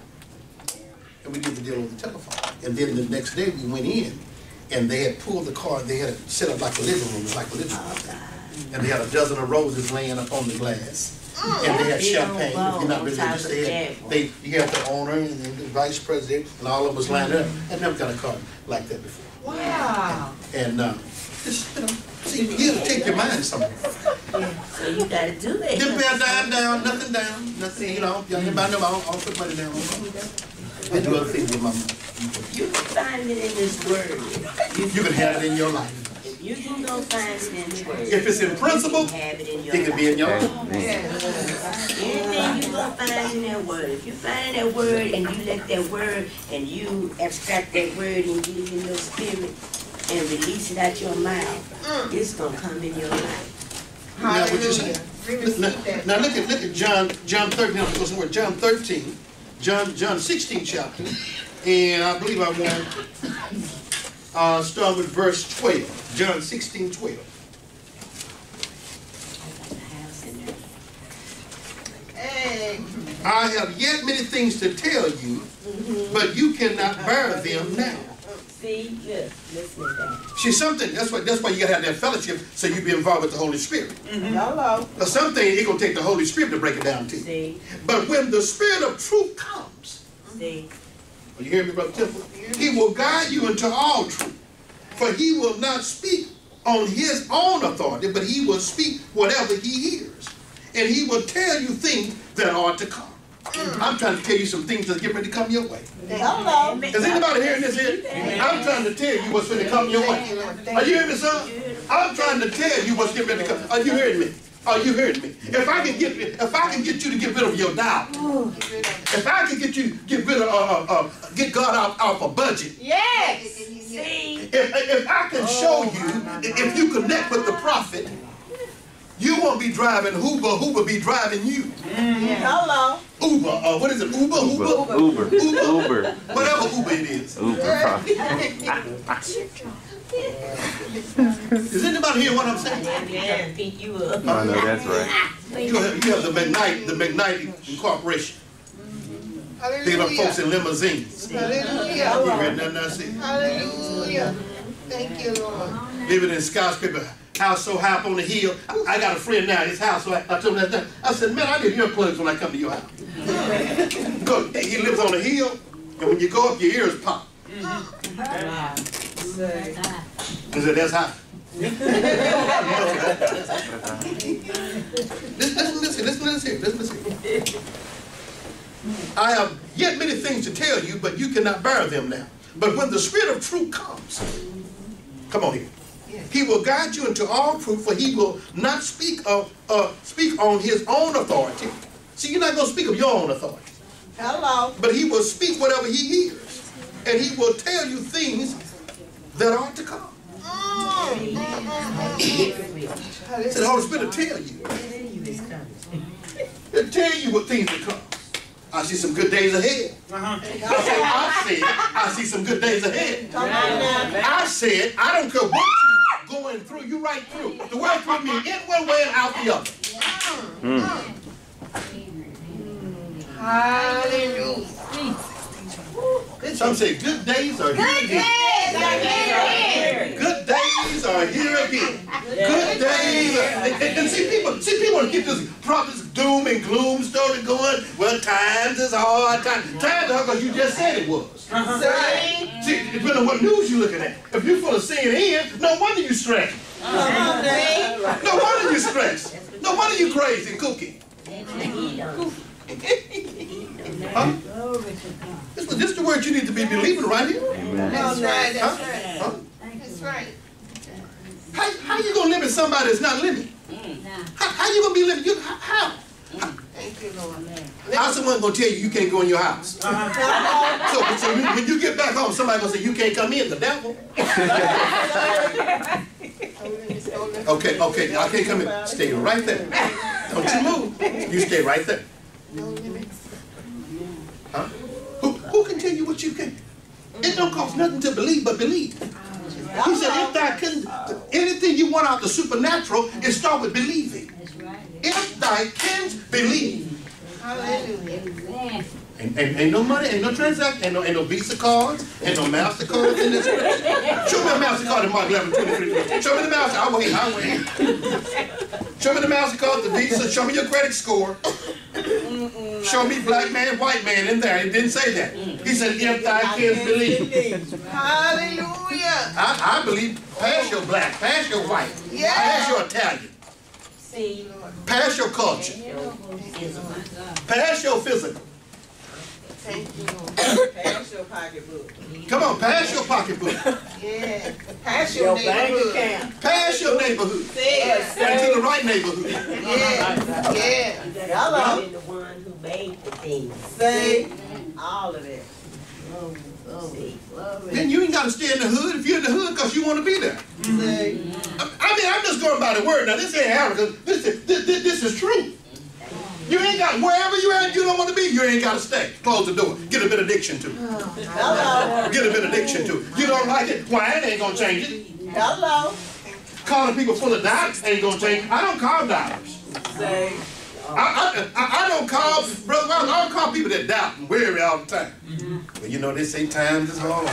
And we did the deal over the telephone. And then the next day, we went in, and they had pulled the car, they had it set up like a living room, was like a living room. Oh, God. And they had a dozen of roses laying up on the glass. And they had champagne, if you're not on really, top just of they had, they, you had the owner and then the vice president, and all of them was lined up. I'd never got a car like that before. Wow. And, uh, just, you know, see, you gotta take your mind somewhere. So you gotta do it. Them bear dime down, nothing down, nothing, you know, y'all anybody know, I don't, I don't put money down. I do other things with my money. You can find it in this word. You can have it in your life. If you can go find it in the word. If it's in principle, you can have it in It can be in your life. Anything you gonna find in that word, if you find that word and you let that word and you abstract that word and get it in your spirit and release it out your mouth, it's gonna come in your life. Now, what you say? Now, now look at, look at John, John thirteen, I'm going somewhere, John thirteen, John, John sixteen chapter, and I believe I want, uh, start with verse twelve, John sixteen, twelve. I got the house in there. Hey. I have yet many things to tell you, but you cannot bear them now. See, listen to that. See, something, that's why, that's why you gotta have that fellowship, so you be involved with the Holy Spirit. Mm-hmm. Hello. But some things, it gonna take the Holy Spirit to break it down to. See, But when the Spirit of truth comes, see, you hear me, Brother Temple? He will guide you into all truth. For he will not speak on his own authority, but he will speak whatever he hears. And he will tell you things that are to come. I'm trying to tell you some things that's getting ready to come your way. Hello. Is anybody hearing this here? I'm trying to tell you what's going to come your way. Are you hearing me, son? I'm trying to tell you what's getting ready to come. Are you hearing me? Are you hearing me? If I can get, if I can get you to get rid of your doubt, if I can get you get rid of, uh, uh, uh, get God out off a budget, Yes. see, if, if I can show you, if you connect with the prophet, you won't be driving Uber, Uber be driving you. Hello. Uber, uh, what is it? Uber, Uber, Uber, Uber, Uber, whatever Uber it is. Uber. Is anybody hear what I'm saying? they'll be to pick you up. I know that's right. You have, you have the McKnight, the McKnight Incorporation. They have folks in limousines. You Hallelujah. nothing I said? Hallelujah. Thank you, Lord. Living in skyscraper, house so high up on the hill. I, I got a friend now, his house, so I, I told him that. I said, man, I need earplugs when I come to your house. Because he lives on a hill, and when you go up, your ears pop. Mm-hmm. I said, that's high. listen, listen, listen, listen, listen, listen. I have yet many things to tell you, but you cannot bear them now. But when the Spirit of truth comes, come on here. He will guide you into all truth, for he will not speak of uh, speak on his own authority. See, you're not going to speak of your own authority, Hello. but he will speak whatever he hears, and he will tell you things that are to come. Said, the Holy Spirit will tell you. He'll tell you what things to come. I see some good days ahead. I said, I said, I see some good days ahead. Come on now. I said, I don't care what you going through, you right through. The word through me in one way and out the other. Hmm. Hmm. Hallelujah. Some say good days are here again. Good days are here again. Good days. Are, and, and- and see people, see people want to keep this prophets doom and gloom story going. Well, times is hard. Times, times are hard because you just said it was. Uh-huh. Right. See, depending on what news you're looking at. If you're full of CNN, no wonder you stressed. Now. No wonder you're stressed. No wonder you're crazy and kooky. Huh? This, this is the word you need to be believing right here. Amen. That's right, Huh? that's right. Huh? That's right. How, how you gonna live in somebody that's not living? Mm. How, how you gonna be living? You, how? how? Mm. Thank you, Lord. How's someone gonna tell you you can't go in your house? Uh-huh. So, so when when you get back home, somebody gonna say you can't come in, the devil. Okay, okay, I can't come in. Stay right there. Don't you move. You stay right there. Can tell you what you can? It don't cost nothing to believe, but believe. He said, if thou can, anything you want out the supernatural, it start with believing. If thou canst believe. Hallelujah. Ain't, ain't, ain't no money, ain't no transaction, ain't no, ain't no Visa cards, ain't no MasterCard in this. Show me a MasterCard in Mark 11, 23. Show me the Master, I'll wait, I'll wait. Show me the MasterCard, the Visa, show me your credit score. Show me black man, white man in there. He didn't say that. He said, if thou canst believe. Hallelujah. I, I believe, pass your black, pass your white, Yeah. pass your Italian, See, Lord. pass your culture, pass your physical. Thank you, Pass your pocketbook. Come on, pass your pocketbook, Yeah. Pass your Your neighborhood. account. pass your neighborhood, Yes, and to the right neighborhood. Yeah. Yeah. You Hello. gotta the one who made the things. Say all of it. See, Love it. Then you ain't gotta stay in the hood if you're in the hood because you wanna be there. See, I I mean, I'm just going by the word. Now, this ain't arrogance. This, is- this, this, this is true. You ain't got, wherever you at, you don't want to be, you ain't got to stay. Close the door. Get a benediction to it. hello, Get a benediction to it. You don't like it? Why? It ain't going to change it. hello. Calling people full of doubts ain't going to change it. I don't call doubters. See, I, I, I, don't call, brother, I don't call people that doubt and weary all the time. Well, you know, they say times is hard.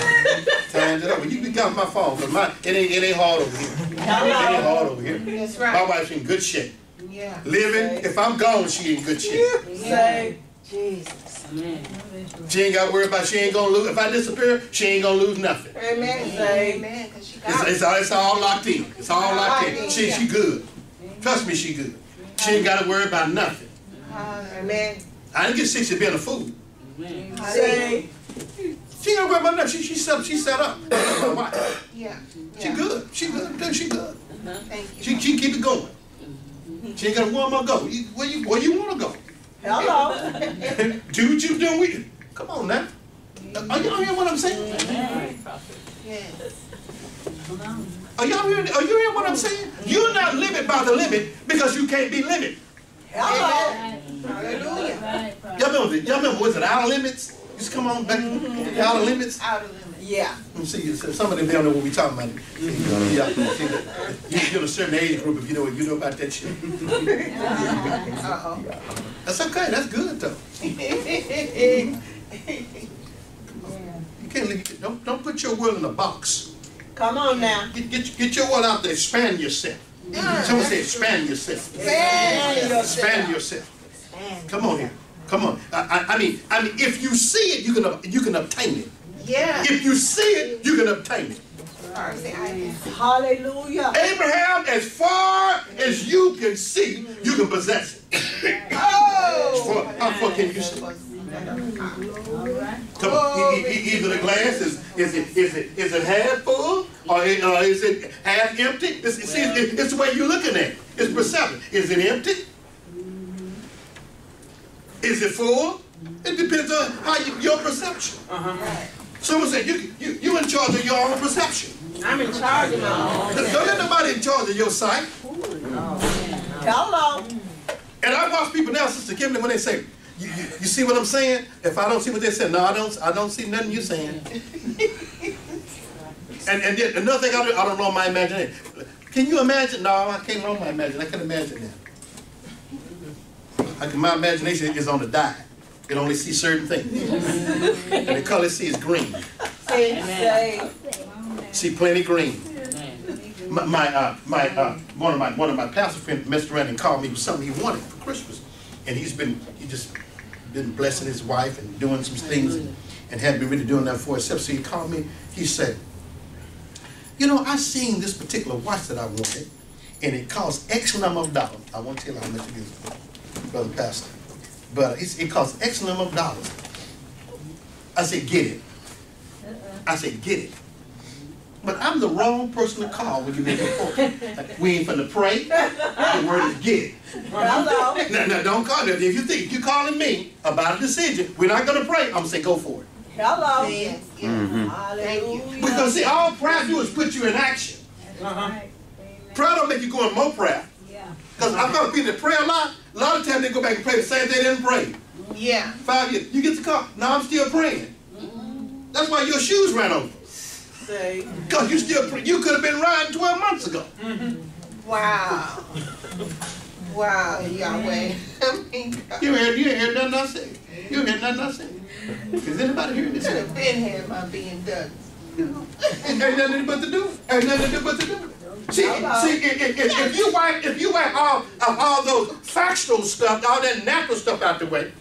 times is hard. Well, you can off my phone, because my, it ain't, it ain't hard over here. It ain't hard over here. That's right. My wife's in good shape. Yeah. Living, if I'm gone, she in good shape. see, She ain't got to worry about she ain't gonna lose. If I disappear, she ain't gonna lose nothing. Amen. Amen. Because she It's, got it's, all, it's all locked in. It's all locked in. She, she good. Trust me, she good. She ain't got to worry about nothing. Amen. I didn't get sick to being a fool. see. She ain't gonna worry about nothing. She, she, set, she set up. That's. Yeah. She good. She good. She good. Thank you. She, she keep it going. She ain't got to where am I go? Where you, where you want to go? Hello. Do what you doing with it. Come on now. Are y'all hearing what I'm saying? Yes. Are y'all hearing, are you hearing what I'm saying? You're not limited by the limit because you can't be limited. Hello. Hallelujah. Y'all remember, y'all remember, was it Outer Limits? Just come on back, Outer Limits? Out of limits. Yeah. Let me see, some of them don't know what we're talking about. Mm-hmm. Yeah, you, you're a certain age group if you know, you know about that shit. Uh-oh. That's okay, that's good though. You can't leave, don't, don't put your will in a box. Come on now. Get, get, get your world out there, expand yourself. Someone say expand yourself. Expand yourself. Expand yourself. Come on here. Come on. I, I, I mean, I mean, if you see it, you can you can obtain it. Yeah. If you see it, you can obtain it. Sorry, say I am. Hallelujah. Abraham, as far as you can see, you can possess it. Oh! For- how far can you see? Come on. E- e- e- either the glass is is it is it is it half full or i- or is it half empty? It's, see, it- it's the way you're looking at it. It's perception. Is it empty? Is it full? It depends on how you, your perception. Uh-huh. Someone said you you you in charge of your own perception. I'm in charge of my own. Don't let nobody in charge of your sight. Hello. And I watch people now, Sister Kimberly, when they say, you, you, you see what I'm saying? If I don't see what they say, no, I don't I don't see nothing you saying. and and then another thing I do, I don't know my imagination. Can you imagine? No, I can't know my imagination. I can imagine that. I can, my imagination is on the dive. It only see certain things. and the color it sees is green. See, see. See plenty green. My, my, uh, my, uh, one of my, one of my pastor friends messed around and called me with something he wanted for Christmas. And he's been, he just been blessing his wife and doing some things and, and hadn't been really doing that for himself. So he called me, he said, you know, I seen this particular watch that I wanted and it cost X number of dollars. I won't tell you how much it is, brother pastor. But it's, it costs X number of dollars. I said, get it. I said, get it. But I'm the wrong person to call when you make a point. Like, we ain't finna pray. The word is get it. Hello. Now, now, don't call me. If you think you're calling me about a decision, we're not gonna pray. I'm gonna say go for it. Hello. Yes, yes. Mhm. Hallelujah. Because see, all prayer do is put you in action. Uh-huh. Prayer don't make you go in more prayer. Yeah. Because I've got people that pray a lot. A lot of times they go back and pray the same thing they didn't pray. Yeah. Five years. You get the call. Now I'm still praying. Mm-hmm. That's why your shoes ran over. Say. Because you still pray. You could have been riding 12 months ago. Mm-hmm. Wow. Wow, Yahweh. I mean, You ain't, you ain't heard nothing I said. You ain't heard nothing I said. Is anybody hearing this? Should have been had my being done. Ain't nothing but to do. Ain't nothing but to do. See, Hello. see, if, if, if, if you wipe, if you wipe all of all those factual stuff, all that natural stuff out the way,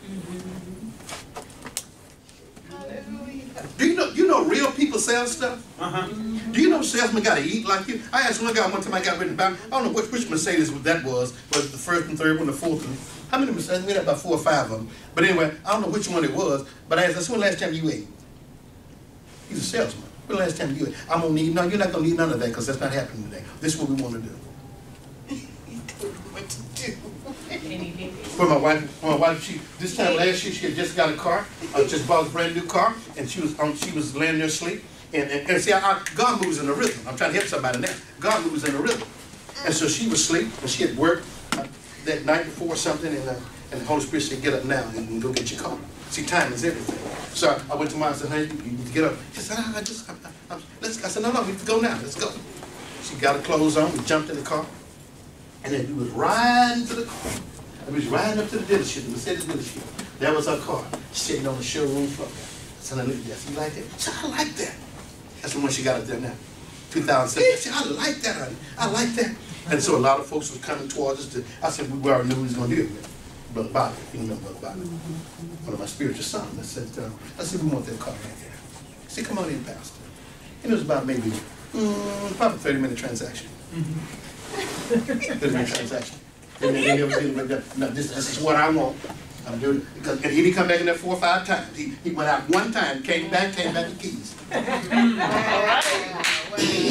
do you know you know real people sell stuff? Uh-huh. Do you know salesmen got to eat like you? I asked one guy one time I got written about. I don't know which, which Mercedes that was. Was it the first and third one, the fourth one? How many Mercedes? We had about four or five of them. But anyway, I don't know which one it was. But I asked, I said, when last time you ate? He's a salesman. When last time you? I'm gonna need. No, you're not gonna need none of that because that's not happening today. This is what we want to do. He told me what to do. For my wife, my wife, she this time last year she had just got a car, uh, just bought a brand new car, and she was um, she was laying there asleep. And, and, and see, I, I, God moves in a rhythm. I'm trying to help somebody now. God moves in a rhythm. And so she was asleep, and she had worked uh, that night before or something, and, uh, and the Holy Spirit said, get up now and go get your car. See, time is everything. So I went to my and said, honey, you need to get up. She said, "Ah, I just, I, I, I, let's, I said, no, no, we have to go now. Let's go. She got her clothes on, we jumped in the car, and then we was riding to the car. And we was riding up to the dealership, the Mercedes dealership. That was our car, sitting on the showroom floor. So I looked at that. You like that? I said, I like that. That's the one she got up there now. 2007. I said, I like that, honey. I like that. And so a lot of folks was coming towards us. To, I said, we already knew we was going to with it. Brother Bobby, you know Brother Bobby. One of my spiritual sons. I said, uh, I said, we want that car right there. He said, come on in, Pastor. And it was about maybe, mm, probably 30 minute transaction. 30 minute transaction. And then he was dealing with. No, this, this is what I want. I'm doing, because, and he didn't come back in there four or five times. He, he went out one time, came back, came back with keys.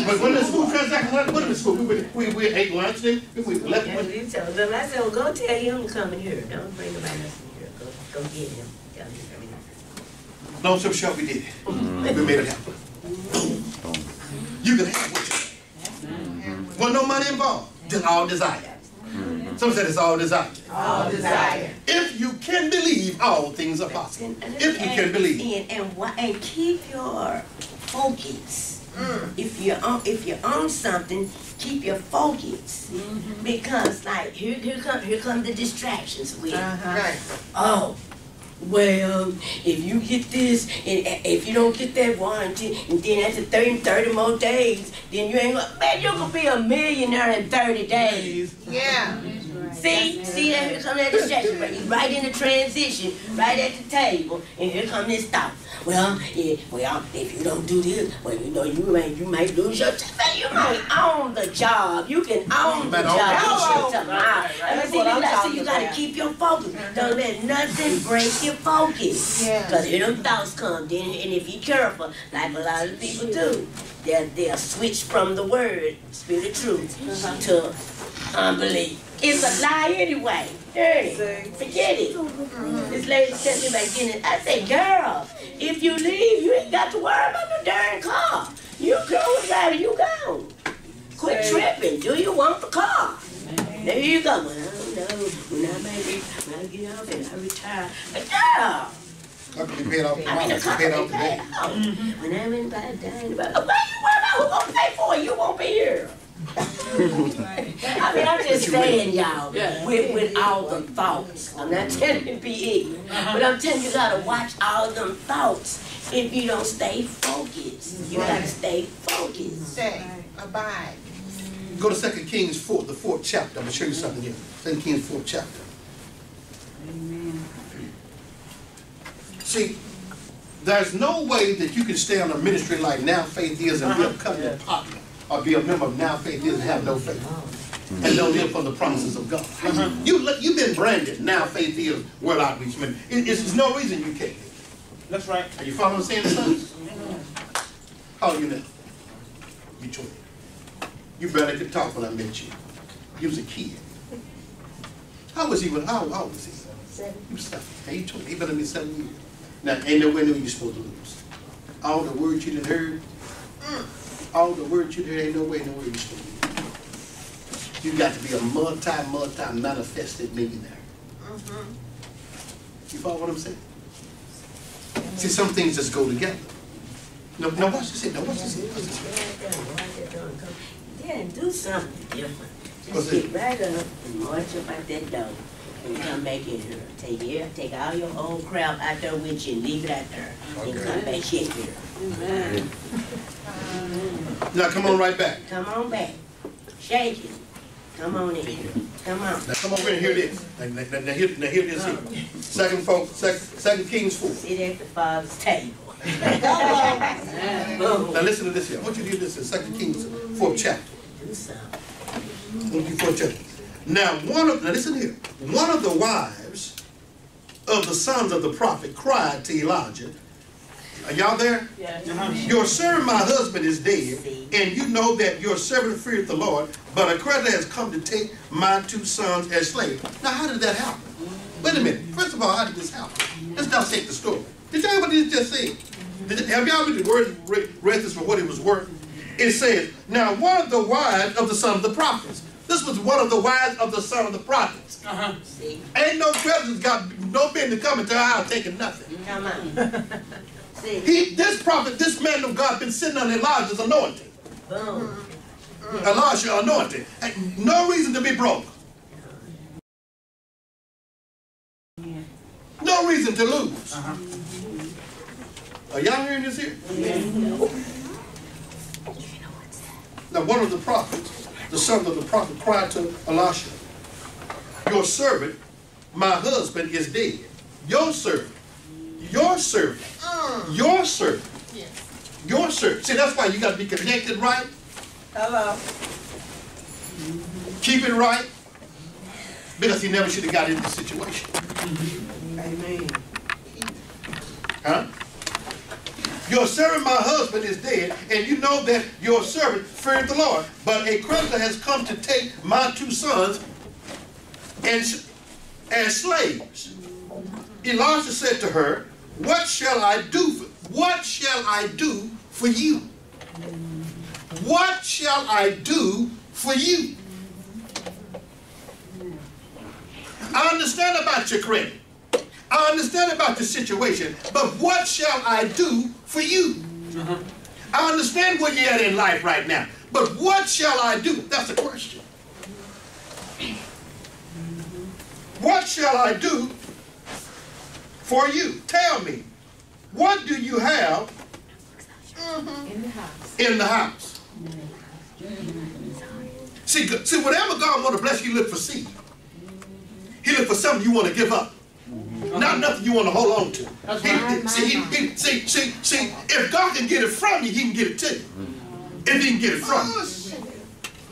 But when the school transaction, what, what in the school? We, were- we, we ate lunch then, we, we left. And we told them, I said, well, go tell him to come in here. Don't bring nobody else in here. Go, go get him. Tell him to come in here. Long story short, we did it. We made it happen. You can have what you want. well no money involved, just all desire. Some said it's all desire. All desire. If you can believe, all things are possible. And- and- If you can believe. And, and, keep your focus. Mm. If you own, if you own something, keep your focus. Mm-hmm. Because like here, here come, here come the distractions with, uh-huh. Right. oh, well, if you get this, and if you don't get that warranty, and then after 30, 30 more days, then you ain't gonna, man, you gonna be a millionaire in 30 days. Yeah. Mm-hmm. See, see that here come that distraction, right? You right in the transition, right at the table, and here come this thought. Well, yeah, well, if you don't do this, well, you know, you might, you might lose your job. You might own the job. You can own the job. own the Get job. your job. Ah, and see, you you gotta keep your focus. Don't let nothing break your focus. Yeah. Cause here them thoughts come, then, and if you're careful, like a lot of people do, they'll, they'll switch from the word, spirit of truth, to unbelief. It's a lie anyway. Dirty. Forget it. Mm-hmm. This lady sent me back in it. I said, girl, if you leave, you ain't got to worry about no darn car. You go wherever you go. Quit tripping. Do you want the car? There you go. Well, I don't know. When I maybe when I get off and I retire. But girl, Car can be paid off I mean the tomorrow. car Paid can off be paid today. off. When I'm in by dying about, why you worry about who gonna pay for it? You won't be here. I mean, I'm just saying, y'all, with, with all the thoughts. I'm not telling you to be ignorant, uh-huh. but I'm telling you, you gotta watch all them thoughts if you don't stay focused. You gotta stay focused. Stay. Abide. Go to Second Kings four, the fourth chapter. I'm gonna show you something here. Second Kings fourth chapter. Amen. See, there's no way that you can stay on a ministry like Now Faith is and be a uh-huh. covenant partner or be a member of Now Faith is and have no faith and don't live for the promises of God. Uh-huh. You look, you've been branded Now Faith is World Outreach Ministry. It, it's, there's no reason you can't. That's right. Are you following what I'm saying, son? How old are you now? You 20. You barely could talk when I met you. You was a kid. How was he when, how, how was he? Seven. He was seven. Hey, you 20. He better than me seven years. Now, ain't no way no you supposed to lose. All the words you done heard, mm, all the words you heard, ain't no way, no way you supposed to. You got to be a multi, multi manifested millionaire. Mm-hmm. You follow what I'm saying? See, some things just go together. No, no, watch this. Now, watch this. Yeah, do something different. Just get right up and march up out that door and come back in here. Take your, take all your old crap out there with you and leave it out there and come back in here. Now, come on right back. Come on back. Shake it. Come on in here. Come on. Now, come over and hear this. Now, now, now, now, hear, now hear this here. Second, folk, second, second Kings 4. Sit at the father's table. Now, listen to this here. I want you to hear this in Second Kings, fourth chapter. Do something. Thank you for chapter. Now, one of now listen here. One of the wives of the sons of the prophet cried to Elijah. Are y'all there? Yes. Uh-huh. Your servant, my husband, is dead, and you know that your servant feared the Lord, but a creditor has come to take my two sons as slaves. Now, how did that happen? Wait a minute. First of all, how did this happen? Let's now take the story. Did y'all hear what he just said? Did, have y'all read the word, read, read this for what it was worth? It says, Now one of the wives of the son of the prophets. This was one of the wives of the son of the prophets. Uh-huh. See? Ain't no creditors got no business coming to our house taking nothing. Come on. See? He, this prophet, this man of God, been sitting on Elijah's anointing. Boom. Mm-hmm. Elijah anointing. Ain't no reason to be broke. No reason to lose. Uh-huh. Are y'all hearing this here? Now one of the prophets, the son of the prophet, cried to Elisha, Your servant, my husband, is dead. Your servant, your servant, mm. your servant, your servant. See, that's why you got to be connected right, Hello. keep it right, because he never should have got into the situation. Amen. Huh? Your servant, my husband, is dead, and you know that your servant feared the Lord. But a creditor has come to take my two sons and as slaves. Elisha said to her, What shall I do? For, what shall I do for you? What shall I do for you? I understand about your credit. I understand about your situation, but what shall I do for you? I understand where you're at in life right now, but what shall I do? That's the question. What shall I do for you? Tell me, what do you have In the house. in the house? See, see, whatever God want to bless you, look for seed. He look for something you want to give up. Not nothing you want to hold on to. He- he- see, he- he- see, see, see, if God can get it from you, he can get it to you. If he can get it from you.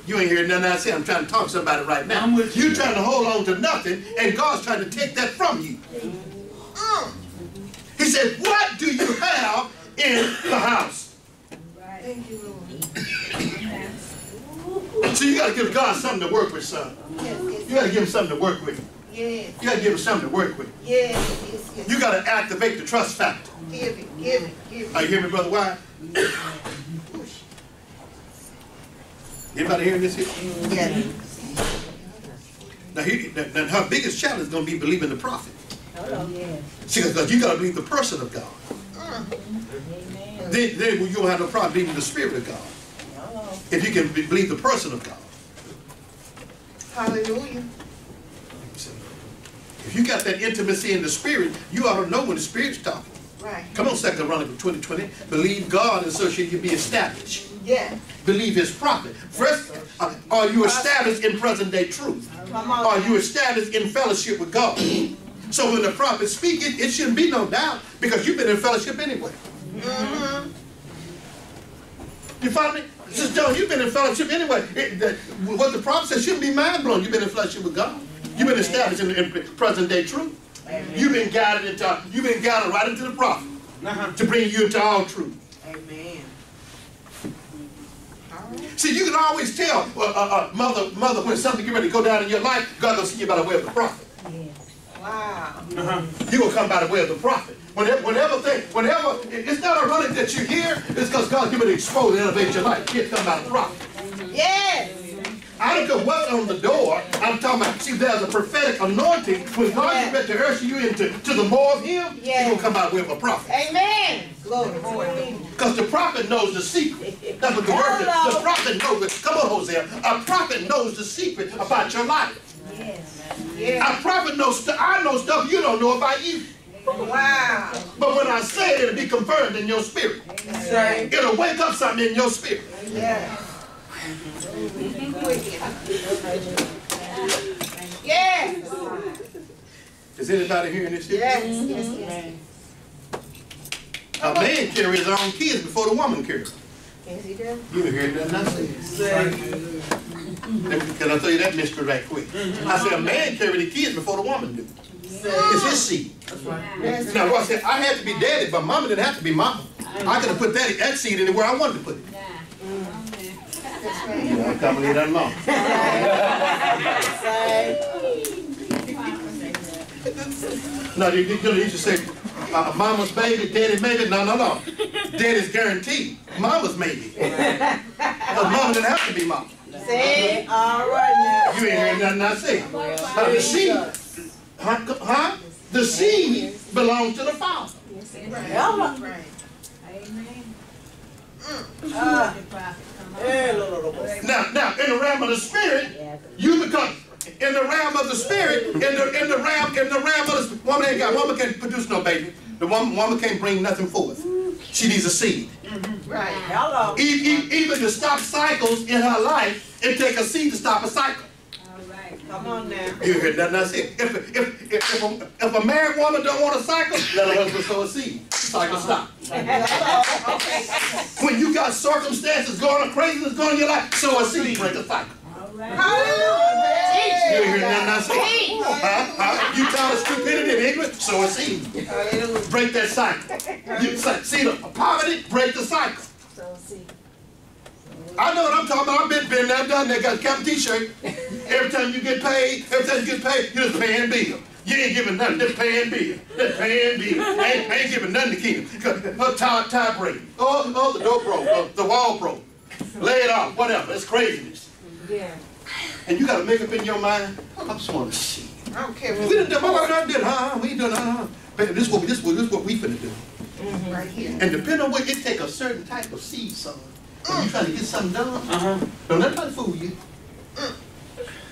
You ain't hearing nothing I say. I'm trying to talk to somebody right now. I'm with you. You're trying to hold on to nothing, and God's trying to take that from you. Mm. He said, what do you have in the house? Thank you, Lord. So you got to give God something to work with, son. You got to give him something to work with. Yes, You got to give him something to work with. yes, yes, yes. You got to activate the trust factor. Give it, give it, give it. Are you hearing me, Brother Wyatt? Anybody hearing this here? Yeah. Now, he, now, her biggest challenge is going to be believing the prophet. Oh, Hello. See, because you got to believe the person of God. Uh-huh. Then, then you don't have no problem believing the spirit of God. Oh. If you can be- believe the person of God. Hallelujah. If you got that intimacy in the spirit, you ought to know when the spirit's talking. Right. Come on, Second Chronicles 20, 20. Believe God and so shall you be established. Yeah. Believe his prophet. First, uh, are you established in present day truth? Are you established in fellowship with God? So when the prophet speak it, it shouldn't be no doubt because you've been in fellowship anyway. Mm-hmm. You follow me? Sister Joan, you've been in fellowship anyway. It- that- what the prophet says shouldn't be mind blown. You've been in fellowship with God. You've been established in, in present day truth. You've been guided into, you've been guided right into the prophet Uh-huh. to bring you into all truth. Amen. See, you can always tell, uh, uh, uh, mother, mother, when something get ready to go down in your life, God gonna see you by the way of the prophet. Wow. You gonna come by the way of the prophet. Whenever, whenever thing, whenever, it's not ironic that you're here, it's because God give you to expose and elevate your life. Kids come by the prophet. Yes. I don't care what's on the door. I'm talking about, see, there's a prophetic anointing. When God Yeah. is ready to usher you into to the more of Him, Yeah. you're going to come out with a prophet. Amen. Glory. Because the prophet knows the secret. That's what the word says. The prophet knows it. Come on, Hosea. A prophet knows the secret about your life. Yeah. A prophet knows, I know stuff you don't know about you. Wow. But when I say it, it'll be confirmed in your spirit. Right. It'll wake up something in your spirit. Yeah. Yes. Is anybody hearing this shit? Yes. Mm-hmm. Yes. Yes. A man carries his own kids before the woman carries them. Yes, he does. You hear that? I say. Can I tell you that mystery right quick? I said a man carry the kids before the woman do. It's his seed. Now, what I said, I had to be daddy, but mama didn't have to be mama. I could have put that, that seed anywhere I wanted to put it. Mm-hmm. You know, I'm coming leave that alone. No, you, you, you used to say, uh, mama's baby, daddy maybe. No, no, no. Daddy's guaranteed. Mama's maybe. Because mama didn't have to be mama. See? All right now. You ain't hearing nothing I say. But the seed, huh? huh? The seed belongs to the father. now. Now, now, in the realm of the spirit, you become in the realm of the spirit, in the in the realm in the realm of the woman ain't got woman can't produce no baby. The woman woman can't bring nothing forth. She needs a seed. Right. Hello. E- e- even to stop cycles in her life, it take a seed to stop a cycle. Come on now. You hear nothing I said. If, if, if, if, a, if a married woman don't want a cycle, let her husband sow a seed. Cycle stop. Uh-huh. When you got circumstances going on, craziness going in your life, sow a seed, break a cycle. You hear nothing I said. Huh? Huh? You tired of stupidity and ignorance, sow a seed. Break that cycle. You see the poverty, break the cycle. I know what I'm talking about. I've been, been there, done that. Got a Captain T-shirt. Every time you get paid, every time you get paid, you're just paying bill. You ain't giving nothing, just paying bill. Just paying bill. Ain't, ain't giving nothing to Kingdom. Her tie, tie break. Oh, oh, the door broke. Oh, the wall broke. Lay it off, whatever. It's craziness. Yeah. And you got to make up in your mind, I just want to see. I don't care We what done done, what I did, huh? We done, huh? Baby, this what we, this what, this what we finna do. Mm -hmm. right here. And depending on what, it take a certain type of seed, son. When you trying to get something done, uh-huh. don't let nobody fool you.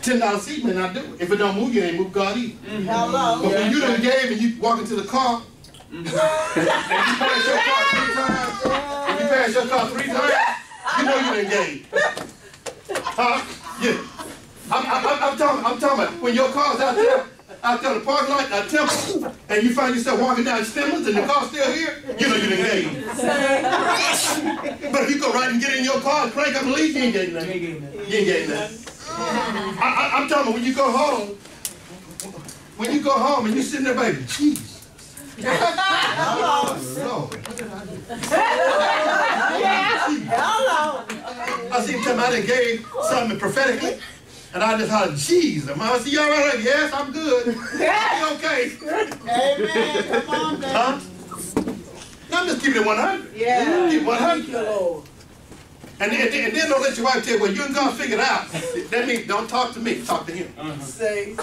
Ten dollar seed may not do it. If it don't move, you ain't move God either. Mm-hmm. Hello. But when you done gave and you walk into the car, mm-hmm. and you pass your car three times, and you pass your car three times, you know you done gave. Huh? Yeah. I'm, I'm, I'm, I'm talking, I'm talking about when your car's out there, out there in the parking lot, at Temple, and you find yourself walking down Stemmons and the car's still here, you know you done gave. But if you go right and get in your car and crank up and leave, you ain't getting nothing. You ain't getting nothing. I, I, I'm talking about when you go home, when you go home and you sitting there, baby, Jesus. Lord. Hello. I see him I done gave something prophetically, and I just hollered, Jesus. Mama, see you all right? Like, yes, I'm good. You okay? Amen. Come on now. Huh? No, I'm just keeping it 100. Yeah. Keep 100. Thank you, Lord. And, and, and then don't let your wife tell you, well, you and God figure it out. That means don't talk to me, talk to him. Say.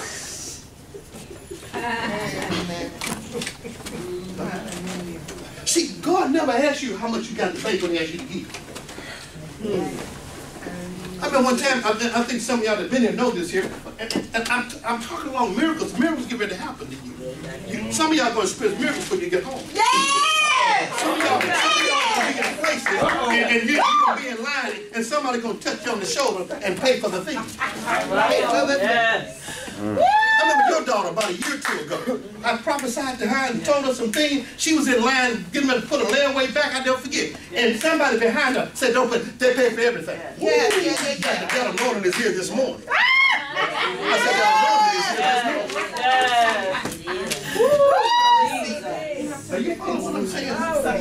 See, God never asked you how much you got to pay when he asked you to give. I remember one time, I, I think some of y'all that been here know this here, and, and I'm, I'm talking along miracles. Miracles get ready to happen to you. you some of y'all going to experience miracles when you get home. Some of y'all, some of y'all going to be in and, and you, you're going to be in line, and somebody going to touch you on the shoulder and pay for the thing. Pay for the thing. I remember your daughter about a year or two ago. I prophesied to her and told her some things. She was in line getting ready to put a layaway back. I don't forget. And somebody behind her said, "Don't put. They pay for everything." Yeah, yeah, yeah, The yeah. devil Lord is here this morning. Ah! I said, "The Lord is here this morning." So you follow what I'm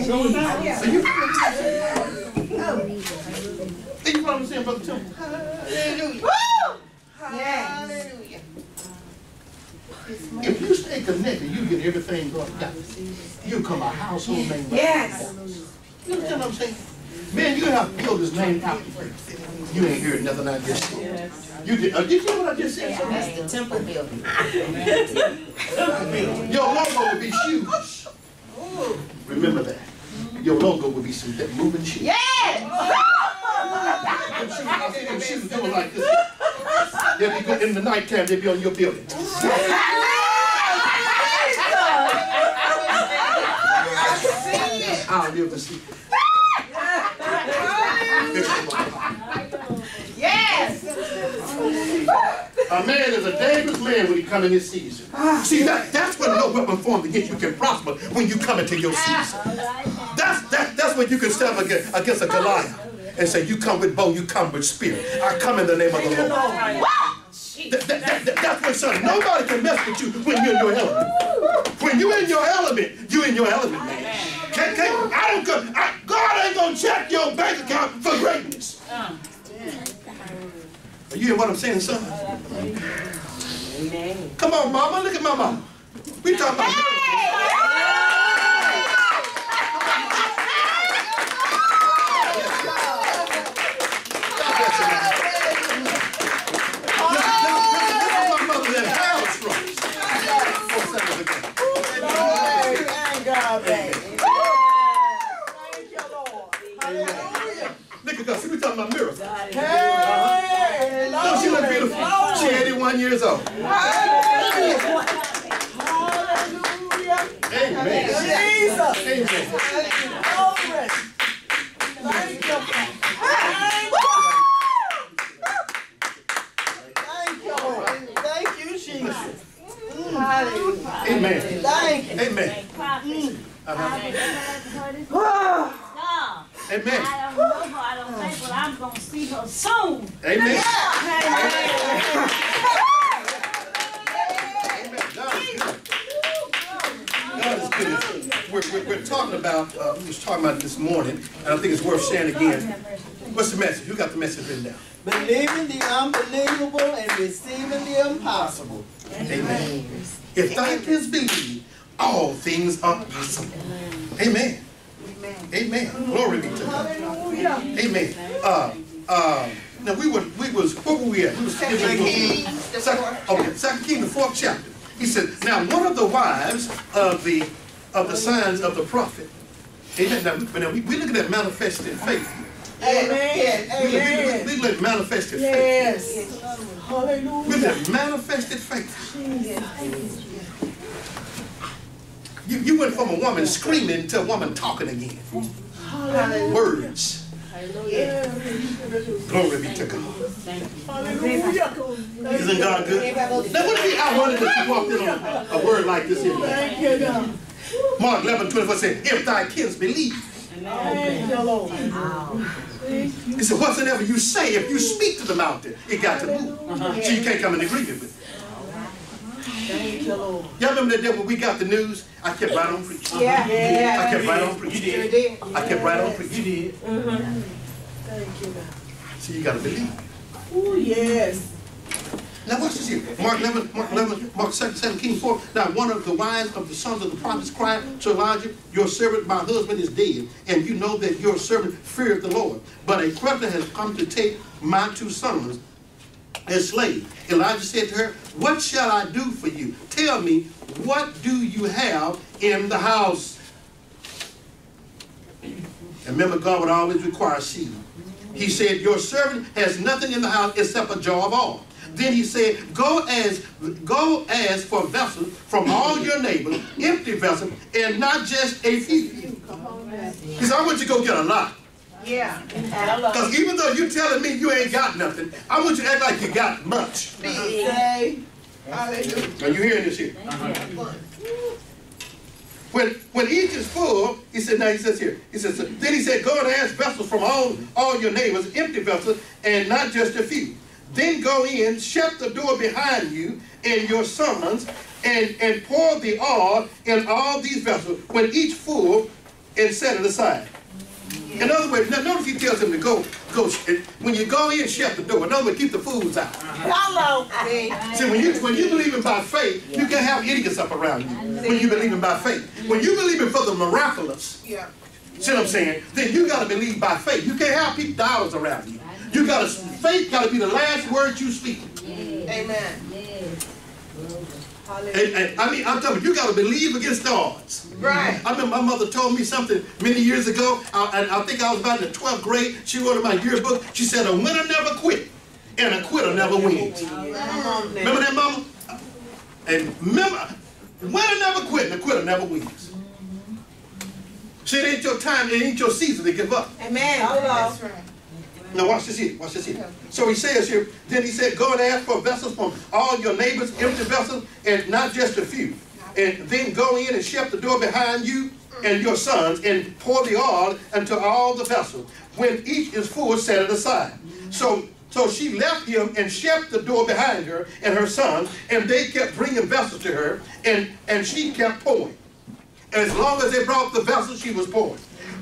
saying? So you follow what I'm saying? So you follow what temple. Hallelujah. Hallelujah. If you stay connected, you get everything going down. You become a household name. Yes. You understand what I'm saying? Man, you have to build this name out. You ain't heard nothing I just said. You did, uh, did you hear what I just said? That's the temple building. Your logo would be huge. Remember that. Your logo would be some moving. Them shoes, them shoes doing like this. They'll be good in the nighttime, they'll be on your building. I'll be able to see. Yes. A man is a dangerous man when he come in his season. See, that, that's when no weapon formed against you can prosper when you come into your season. Ah, That's, that, that's when you can stand against, against a Goliath and say, you come with bow, you come with spear. I come in the name of the Lord. That, that, that, that- that's when, son, nobody can mess with you when you're in your element. When you're in your element, you in your element, man. Can't, can't, I don't go, I, God ain't gonna check your bank account for greatness. Are you hear what I'm saying, son? Come on, mama, look at my mama. We talking about my mother that house from. Four seconds ago. Thank God, baby. Look at God. See, we talking about miracles. Hey, she look beautiful? She 81 years old. Amen. Jesus. Amen. Thank you. Thank you. Thank you, Thank you, Jesus. Hallelujah. Amen. Thank you. Amen. No, Amen. I don't know her, I don't think, but I'm gonna see her soon. Amen. God is good. We're, we're, we're talking about, uh, we was talking about it this morning, and I think it's worth sharing again. What's the message? Who got the message written down? Believing the unbelievable and receiving the impossible. Amen. If thou canst believe, all things are possible. Amen. Amen. Glory be to God. Hallelujah. Amen. Uh, uh, now we were, we was, what were we at? We was Second Kings, the Second, okay, Second King, the fourth chapter. He said, now one of the wives of the, of the sons of the prophet, amen, now, now we, we look at that manifested faith. Amen. We, we, Amen. we, we look at manifested faith. Yes. We Hallelujah. look at manifested faith. You, you went from a woman screaming to a woman talking again. Hallelujah. Words. Glory be to God. Hallelujah. Isn't God good? Now, would it be ironic if you walked in on a, a word like this here? Thank you, God. Mark 11, 24 said, if thy kids believe. Thank you, Lord. He said, whatsoever you say, if you speak to the mountain, it got to move. So you can't come in agreement with it. You, Lord. Y'all remember that day when we got the news? I kept right on preaching. Yeah. yeah. I kept right on preaching. You did. I kept right on preaching. You did. Mhm. Thank you, God. So you got to believe. Oh, yes. Now watch this here. Mark 11, Mark 11, Mark 7, 7 King 4. Now one of the wives of the sons of the prophets cried to Elijah, Your servant, my husband, is dead, and you know that your servant feared the Lord. But a creditor has come to take my two sons as slaves. Elijah said to her, What shall I do for you? Tell me, what do you have in the house? And remember, God would always require seed. He said, Your servant has nothing in the house except a jar of oil. Then he said, Go as go as for vessels from all your neighbors, empty vessels, and not just a few. He said, I want you to go get a lot. Yeah. Because even though you're telling me you ain't got nothing, I want you to act like you got much. Say, hallelujah. Are you hearing this here? Uh-huh. When when each is full, he said, now he says here, he says, then he said, go and ask vessels from all, all your neighbors, empty vessels, and not just a few. Then go in, shut the door behind you and your sons, and, and pour the oil in all these vessels, when each full, and set it aside. In other words, now notice he tells him to go, go, when you go in, shut the door. In other words, keep the fools out. Hello. See? See, when you, when you believe in by faith, you can have idiots up around you. When you believe in by faith. When you believe in for the miraculous, Yeah. see what I'm saying? Then you gotta believe by faith. You can't have people dollars around you. You gotta, faith gotta be the last word you speak. Amen. And, and, I mean, I'm telling you, you gotta believe against odds. Right. I remember my mother told me something many years ago, uh, and I think I was about in the 12th grade. She wrote in my yearbook, she said, a winner never quit, and a quitter never wins. Come on now. Remember that, mama? And remember, winner never quit, and a quitter never wins. See, it ain't your time, it ain't your season to give up. Amen. That's right. Now watch this here, watch this here. So he says here, then he said, go and ask for vessels from all your neighbors, empty vessels, and not just a few. And then go in and shut the door behind you and your sons, and pour the oil into all the vessels. When each is full, set it aside. So so she left him and shut the door behind her and her sons, and they kept bringing vessels to her, and, and she kept pouring. As long as they brought the vessels, she was pouring.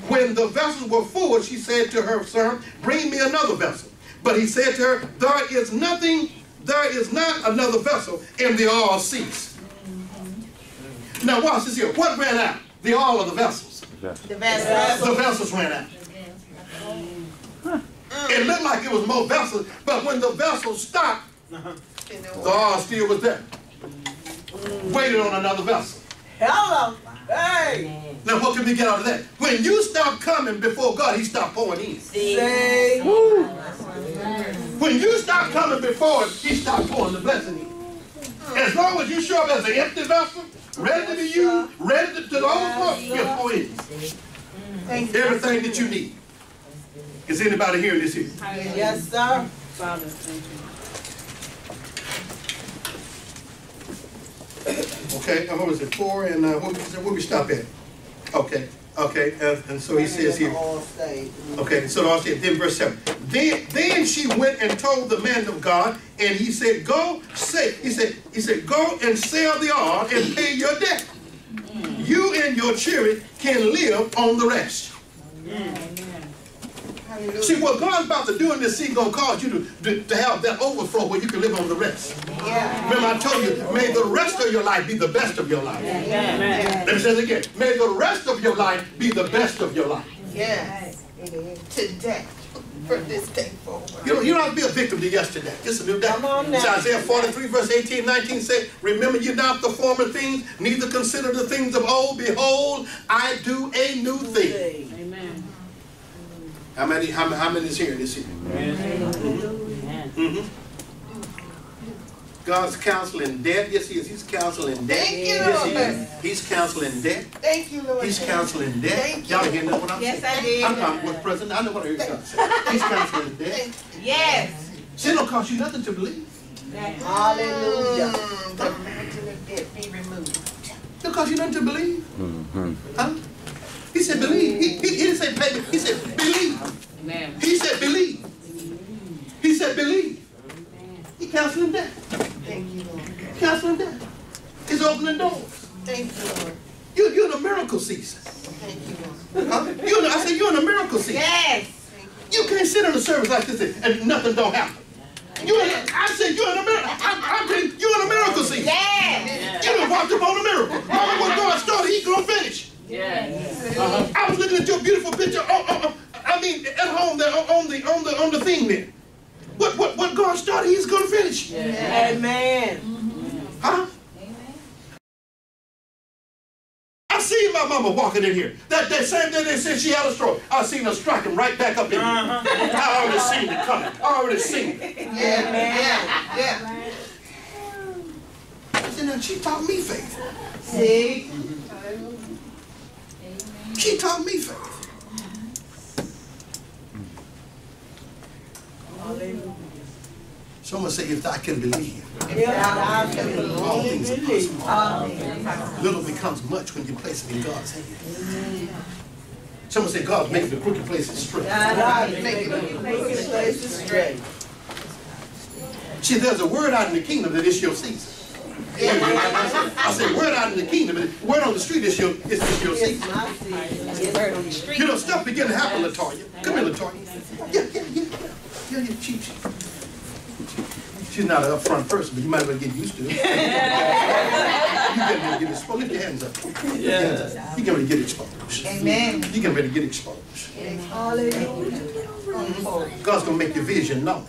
When the vessels were full, she said to her son, Bring me another vessel. But he said to her, There is nothing, there is not another vessel, and the oil ceased. Now watch this here. What ran out? The oil of the vessels. The vessel. The vessels ran out. Mm. It looked like it was more vessels, but when the vessels stopped, the oil still was there. Waited on another vessel. Hello. Hey. Now what can we get out of that? When you stop coming before God, He stop pouring in. Say. When you stop coming before Him, He stop pouring the blessing in. As long as you show up as an empty vessel, ready to be used, ready to, to overflow, He'll pour in Thank you. everything that you need. Is anybody hearing this here? Yes, sir. Father, thank you. Okay, what was it, four, and uh, where, we- where we stop at? Okay, okay, and, and so he says here, okay, so I'll say, then verse seven. Then, then she went and told the man of God, and he said, go, say, he said, he said, go and sell the oil and pay your debt. You and your children can live on the rest. Hallelujah. See, what God's about to do in this season gonna cause you to, to, to have that overflow where you can live on the rest. Yeah. Remember I told you, may the rest of your life be the best of your life. Let me say it again. May the rest of your life be the best of your life. Yes. Today. From this day forward. You don't, you don't have to be a victim to yesterday. It's a new day. Come on now. See, Isaiah 43 verse 18, 19 say, Remember you not the former things, neither consider the things of old. Behold, I do a new thing. Amen. How many, how, how many is here this evening? Mhm. God's counseling death. Yes, he is. He's counseling death. Thank you, yes, he is. He's counseling death. Thank you, Lord. He's counseling death. Thank you. Y'all hear what I'm Yes, saying? I did. I'm talking with president. I know what I heard God say. He's counseling debt. Yes. Sin don't cost you nothing to believe. Hallelujah. The mountain of debt be removed. It don't cost you nothing to believe. Hmm. Huh? He said believe. He, he, he didn't say pay. He said believe. Amen. He said believe. He said believe. He counseling debt. Thank you, Lord. Counseling debt. He's opening doors. Thank you, Lord. You, you're in a miracle season. Thank you, Lord. Huh? You're in a, I said you're in a miracle season. Yes. You can't sit in a service like this and, and nothing don't happen. You in a, I said you're in a miracle. I, I think you're in a miracle season. Yes. You done walked up on a miracle. Mama, what God started, he gonna finish. Yes. I was looking at your beautiful picture. Oh, oh, oh, I mean, at home there on on the on the on the thing there. What what what God started, he's gonna finish. Amen. Huh? Amen. I seen my mama walking in here. That, that same day they said she had a stroke. I seen her striking right back up in here. Uh-huh. I already seen it coming. I already seen it. Yeah. Yeah. Yeah. I said, now she taught me faith. See? She taught me faith. Someone say, if I can believe, Yeah. I can all things are believe. possible. Little becomes much when you place it in God's hand. Someone say, God's making the crooked places straight. God is making the crooked places straight. See, there's a word out in the kingdom that that is your season. I said, word out in the kingdom, and word on the street is your, is, is your season. You know, stuff begin to happen, Latoya. Come here, Latoya. Yeah, yeah, yeah, yeah. Yeah, yeah, she, she, she's not an upfront person, but you might as well get used to it. you get ready to get exposed. Lift your hands up. Lift your hands up. You get ready to get exposed. Amen. You get ready to get exposed. God's gonna make your vision known.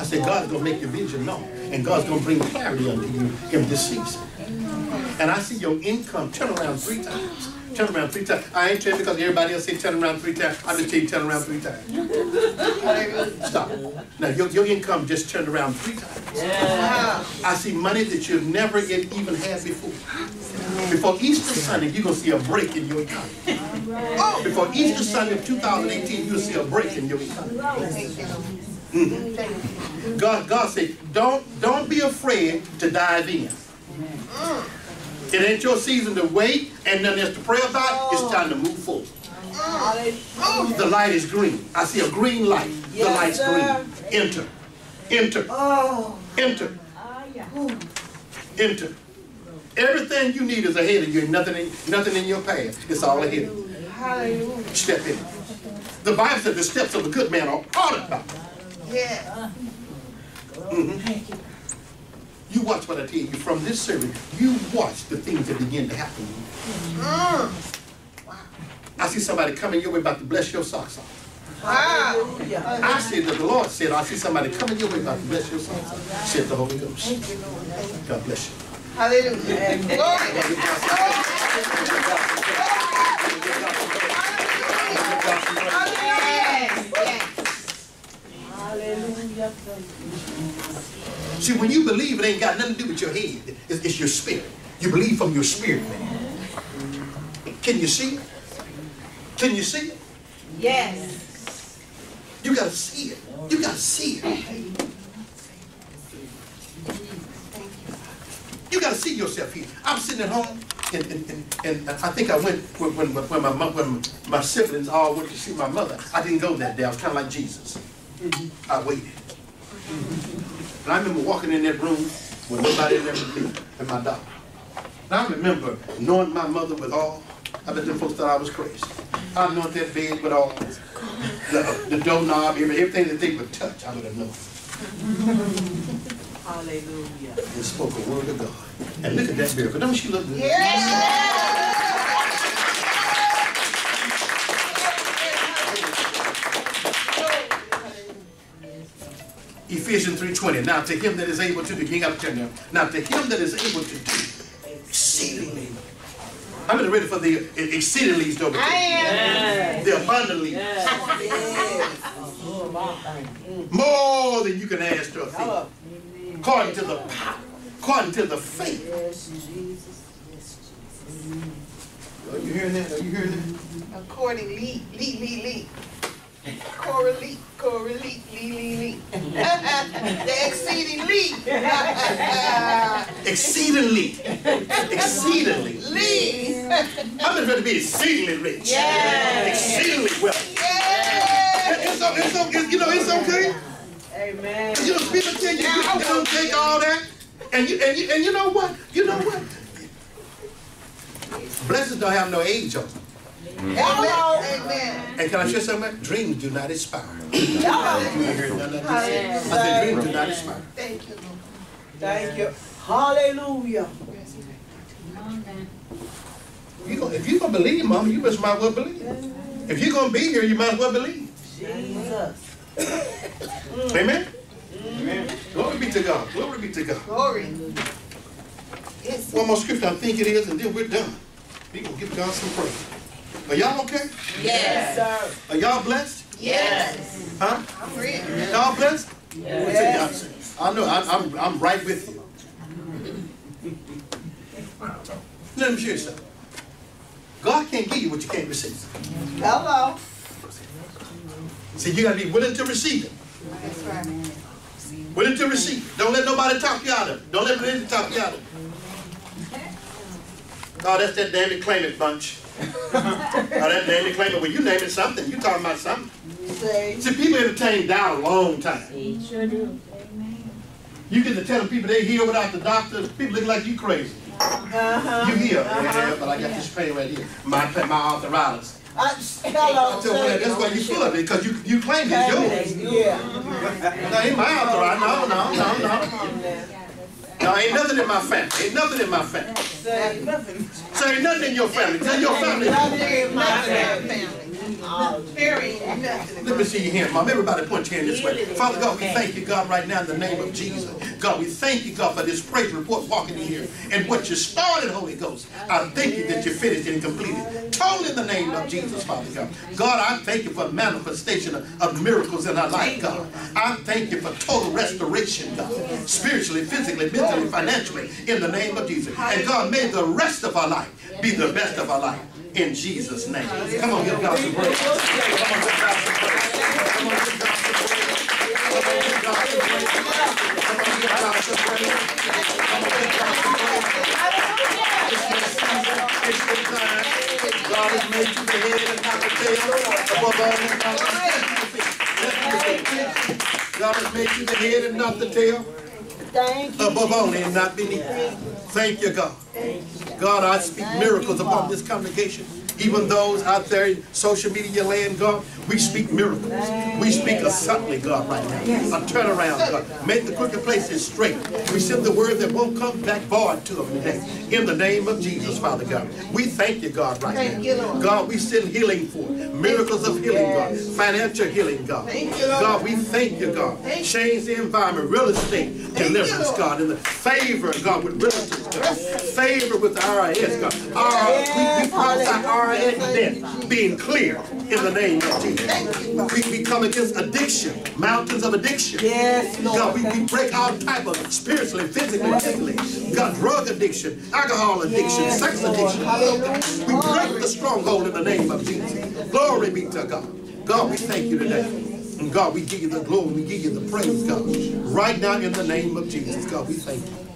I said, God's gonna make your vision known. And God's gonna bring clarity unto you in this season. And I see your income turn around three times. Turn around three times. I ain't telling because everybody else say turn around three times. I just tell you turn around three times. Stop. Now your, your income just turned around three times. Wow. I see money that you've never yet even had before. Before Easter Sunday, you're gonna see a break in your economy. Oh, before Easter Sunday of 2018, you'll see a break in your economy. Mm. God, God said, don't, don't be afraid to dive in. Mm. It ain't your season to wait and nothing else to pray about. It's oh. time to move forward. Mm. The light is green. I see a green light. The light's green. Enter. Enter. Oh. Enter. Oh, Enter. Everything you need is ahead of you. Ain't nothing in, nothing in your path. It's all ahead of you. Hallelujah. Step in. The Bible said the steps of a good man are ordered by Yeah. You watch what I tell you. From this service, you watch the things that begin to happen. Mm. I see somebody coming your way about to bless your socks off. Wow. I said that the Lord said, I see somebody coming your way about to bless your socks off. Said the Holy Ghost. God bless you. Hallelujah. Glory. See, when you believe, it ain't got nothing to do with your head. It's, it's your spirit. You believe from your spirit, man. Can you see it? Can you see it? Yes. You gotta see it. You gotta see it. You gotta see yourself here. I'm sitting at home, and, and, and, and I think I went when, when, when, my, when my siblings all went to see my mother. I didn't go that day. I was kind of like Jesus. I waited. And I remember walking in that room with nobody there but me and my daughter. And I remember knowing my mother with all. I bet them folks thought I was crazy. I anointed that bed with all the, the doorknob, everything that they would touch, I would have known. Hallelujah. And spoke a word of God. And look at that miracle. Don't she look good? Ephesians 3.20. Now to him that is able to do, you ain't got to turn there. Now to him that is able to do exceedingly. How many ready for the exceedingly though? I am. The abundantly. More than you can ask or think. According to the power. According to the faith. Are you hearing that? Are you hearing that? According, lead, lead, lead, lead. Correlate, correlate, lead, lead, lead. The exceeding. Exceedingly. Exceedingly. Lead. How many to be exceedingly rich? Yeah. Exceedingly wealthy. Yeah. It's, it's, it's, you know, it's okay. Amen. You know, people tell you, you, you don't take all that. And you, and you, and you know what? You know what? Blessings don't have no age on them. Hello. Amen. And can I share something? Dreams do not expire. You heard none of this? I said dreams do not expire. Thank you, Lord. Thank you. Hallelujah. You gonna, if you're going to believe, mama, you just might well believe. If you're going to be here, you might as well believe. Jesus. Amen? Glory be to God. Glory be to God. Glory. Yes. One more scripture, I think it is, and then we're done. We're going to give God some praise. Are y'all okay? Yes, sir. Are y'all blessed? Yes. Huh? Y'all blessed? Yes. I know, I, I'm, I'm right with you. Let me show you something. God can't give you what you can't receive. Hello. See, you gotta be willing to receive it. That's right. Man. Willing to receive. Don't let nobody talk you out of it. Don't let anybody talk you out of it. Oh, that's that damn it claim it bunch. Oh, that damn it claim it. Well, you name it something. You talking about something. See, people entertain doubt a long time. Sure do. You get to telling people they heal without the doctor, people look like you crazy. Uh-huh. You heal, yeah, but I got this pain right here, my, my arthritis. I, hello. So well, that's why you full of it, because you, you claim it's yours. Yeah. No, ain't my arthritis, no, no, no, no. No, ain't nothing in my family, ain't nothing in my family. Say nothing. So ain't nothing in your family, tell your family. Nothing in my family. Very nothing. Let me see your hand, Mom. Everybody point your hand this way. Father God, we thank you, God, right now in the name of Jesus. God, we thank you, God, for this praise report walking in here. And what you started, Holy Ghost, I thank you that you finished and completed. Totally in the name of Jesus, Father God. God, I thank you for manifestation of, of miracles in our life, God. I thank you for total restoration, God. Spiritually, physically, mentally, financially, in the name of Jesus. And God, may the rest of our life be the best of our life. In Jesus' name. Come on, give God some praise. Come on, give God some praise. Come on, give God some praise. Has made you the head and not the tail. God has made you the head and not the tail. Thank you. Above only and not beneath. Thank you, God. God, I speak miracles upon this congregation. Even those out there in social media land, God, we speak miracles. We speak a suddenly, God, right now. A turnaround, God. Make the crooked places straight. We send the word that won't come back void to them today. In the name of Jesus, Father God. We thank you, God, right now. God, we send healing for miracles of healing, God. Financial healing, God. Thank you, Lord. God, we thank you, God. Change the environment, real estate, deliverance, God, and the favor, God, with real estate, God. Favor with the IRS, God. Our, we, we prophesy IRS debt being clear in the name of Jesus. We, we come against addiction, mountains of addiction. Yes, Lord. God, we, we break all type of spiritually, physically, mentally. God, drug addiction, alcohol addiction, sex addiction. We break the stronghold in the name of Jesus. Glory be to God. God, we thank you today. And God, we give you the glory, we give you the praise, God. Right now in the name of Jesus, God, we thank you.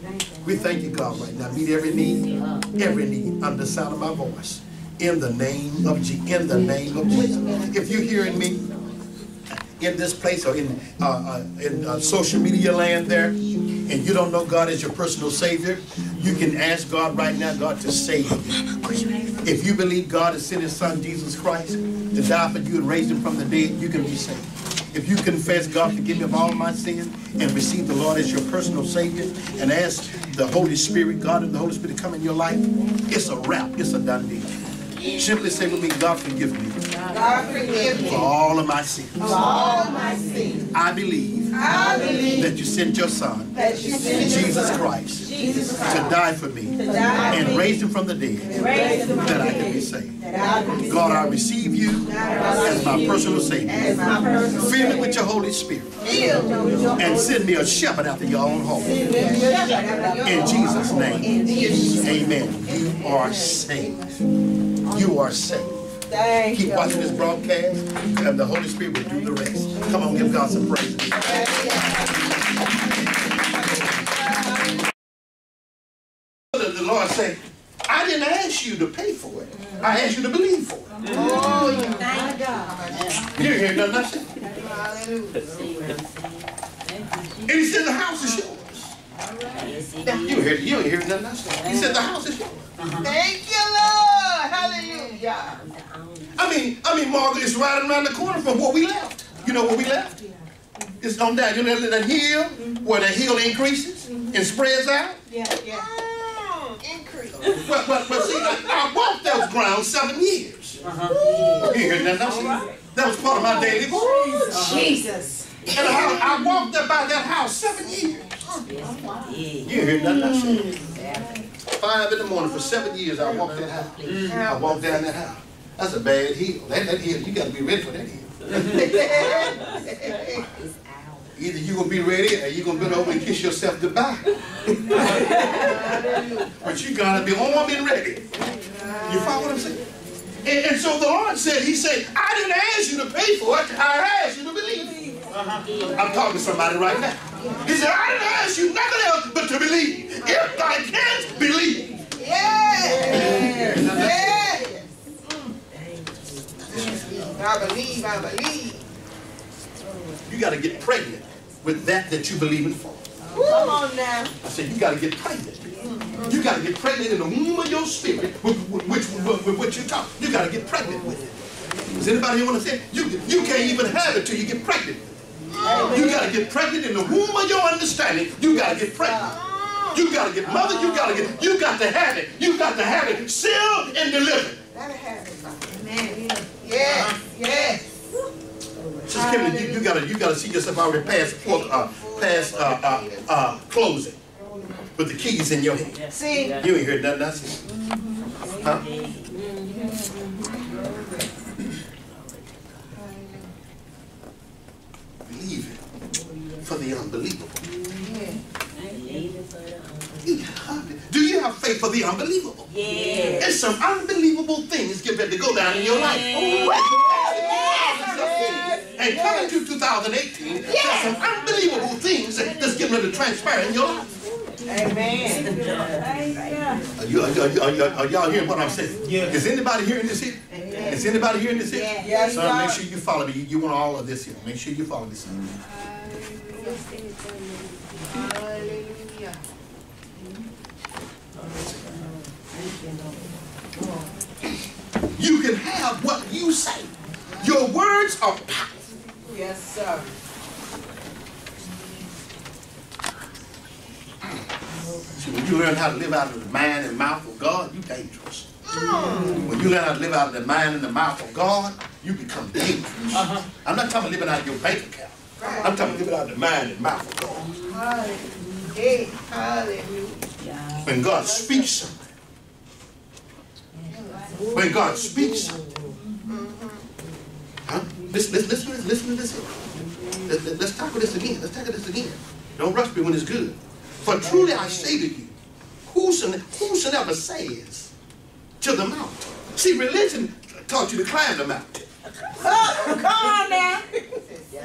We thank you, God, right now. Meet every need, every need under the sound of my voice. In the name of Je- in the name of Jesus. If you're hearing me in this place or in uh, uh, in uh, social media land there, and you don't know God as your personal Savior, you can ask God right now, God, to save you. If you believe God has sent His Son Jesus Christ to die for you and raise Him from the dead, you can be saved. If you confess God, forgive me of all my sins, and receive the Lord as your personal Savior, and ask the Holy Spirit, God and the Holy Spirit to come in your life, it's a wrap. It's a done deal. Simply say with me, God forgive me God forgive me for all of my sins. for all my sins. I believe I believe that you sent your Son, that you sent Jesus Son, Christ, Jesus to die for me die and raised him from the dead raised him from that I can be saved. that I can be God, I receive you as my personal Savior. as my personal Fill me with your Holy Spirit Filled with your and send me a shepherd after your own heart. In Jesus' name. amen. You are saved. You are saved. Thank Keep watching this broadcast, and the Holy Spirit will do the rest. Come on, give God some praise. The Lord said, I didn't ask you to pay for it. I asked you to believe for it. Oh, my God. You hear nothing I said. Hallelujah. And he said, the house is yours. You hear, you hear nothing I said. He said, the house is yours. Uh-huh. Thank you, Lord. Hallelujah. I mean, I mean, Margaret is right around the corner from where we left. You know where we left? It's on that, you know, that hill mm-hmm. where the hill increases mm-hmm. and spreads out. Yeah, yeah. Mm, increase. But, but, but see, I, I walked those grounds seven years. Uh-huh. You hear that? Right. That was part of my daily walk. Uh-huh. Jesus. And I, I walked about that house seven years. Yes. Oh, wow. You hear that? Mm. 5 in the morning for seven years. I walked that house. I walked down that house. That's a bad hill. That, that hill, you got to be ready for that hill. Either you're going to be ready or you're going to bend over and kiss yourself goodbye. but you got to be on and ready. You follow what I'm saying? And, and, so the Lord said, He said, I didn't ask you to pay for it. I asked you to believe. Uh-huh. I'm talking to somebody right now. He said, I didn't ask you nothing else but to believe. If I can't believe, Yes. Yes. I believe, I believe. you gotta get pregnant with that that you believe in for. Come on now. I said, you gotta get pregnant. You gotta get pregnant in the womb of your spirit, with, with, which, with, with what you talk. You gotta get pregnant with it. Does anybody here wanna say, you, you can't even have it till you get pregnant You gotta get pregnant in the womb of your understanding. You gotta get pregnant. You gotta get mother, you gotta get, you got to have it. You got to have it sealed and delivered. Gotta have it. Amen. Yes, yes. Sister Kimberly, you, you gotta, you gotta see yourself already past, uh, past, uh, uh, uh, closing. With the keys in your hand. See, You ain't heard nothing I said. Huh? Believe it for the unbelievable. You have it. Do you have faith for the unbelievable? Yeah. There's some unbelievable things getting ready to go down in your life. And coming to 2018, there's some unbelievable things that's getting ready to transpire in your life. Amen. Are, you, are, you- are, you- are y'all hearing what I'm saying? Is anybody hearing this Is anybody hearing this here? Yes, Son, make sure you follow me. You, you want all of this here. Make sure you follow this. Hallelujah. You can have what you say. Your words are powerful. Yes, sir. See, when you learn how to live out of the mind and mouth of God, you're dangerous. Mm. When you learn how to live out of the mind and the mouth of God, you become dangerous. Uh-huh. I'm not talking about living out of your bank account. I'm talking about living out of the mind and mouth of God. Hallelujah. Hallelujah. When God speaks something, when God speaks something, mm-hmm. huh? Listen, listen, listen, to this, listen to this. Let, let, let's tackle this again. Let's tackle this again. Don't rush me when it's good. For truly I say to you, whosoever, says to the mountain. See, religion taught you to climb the mountain. Oh, come on now.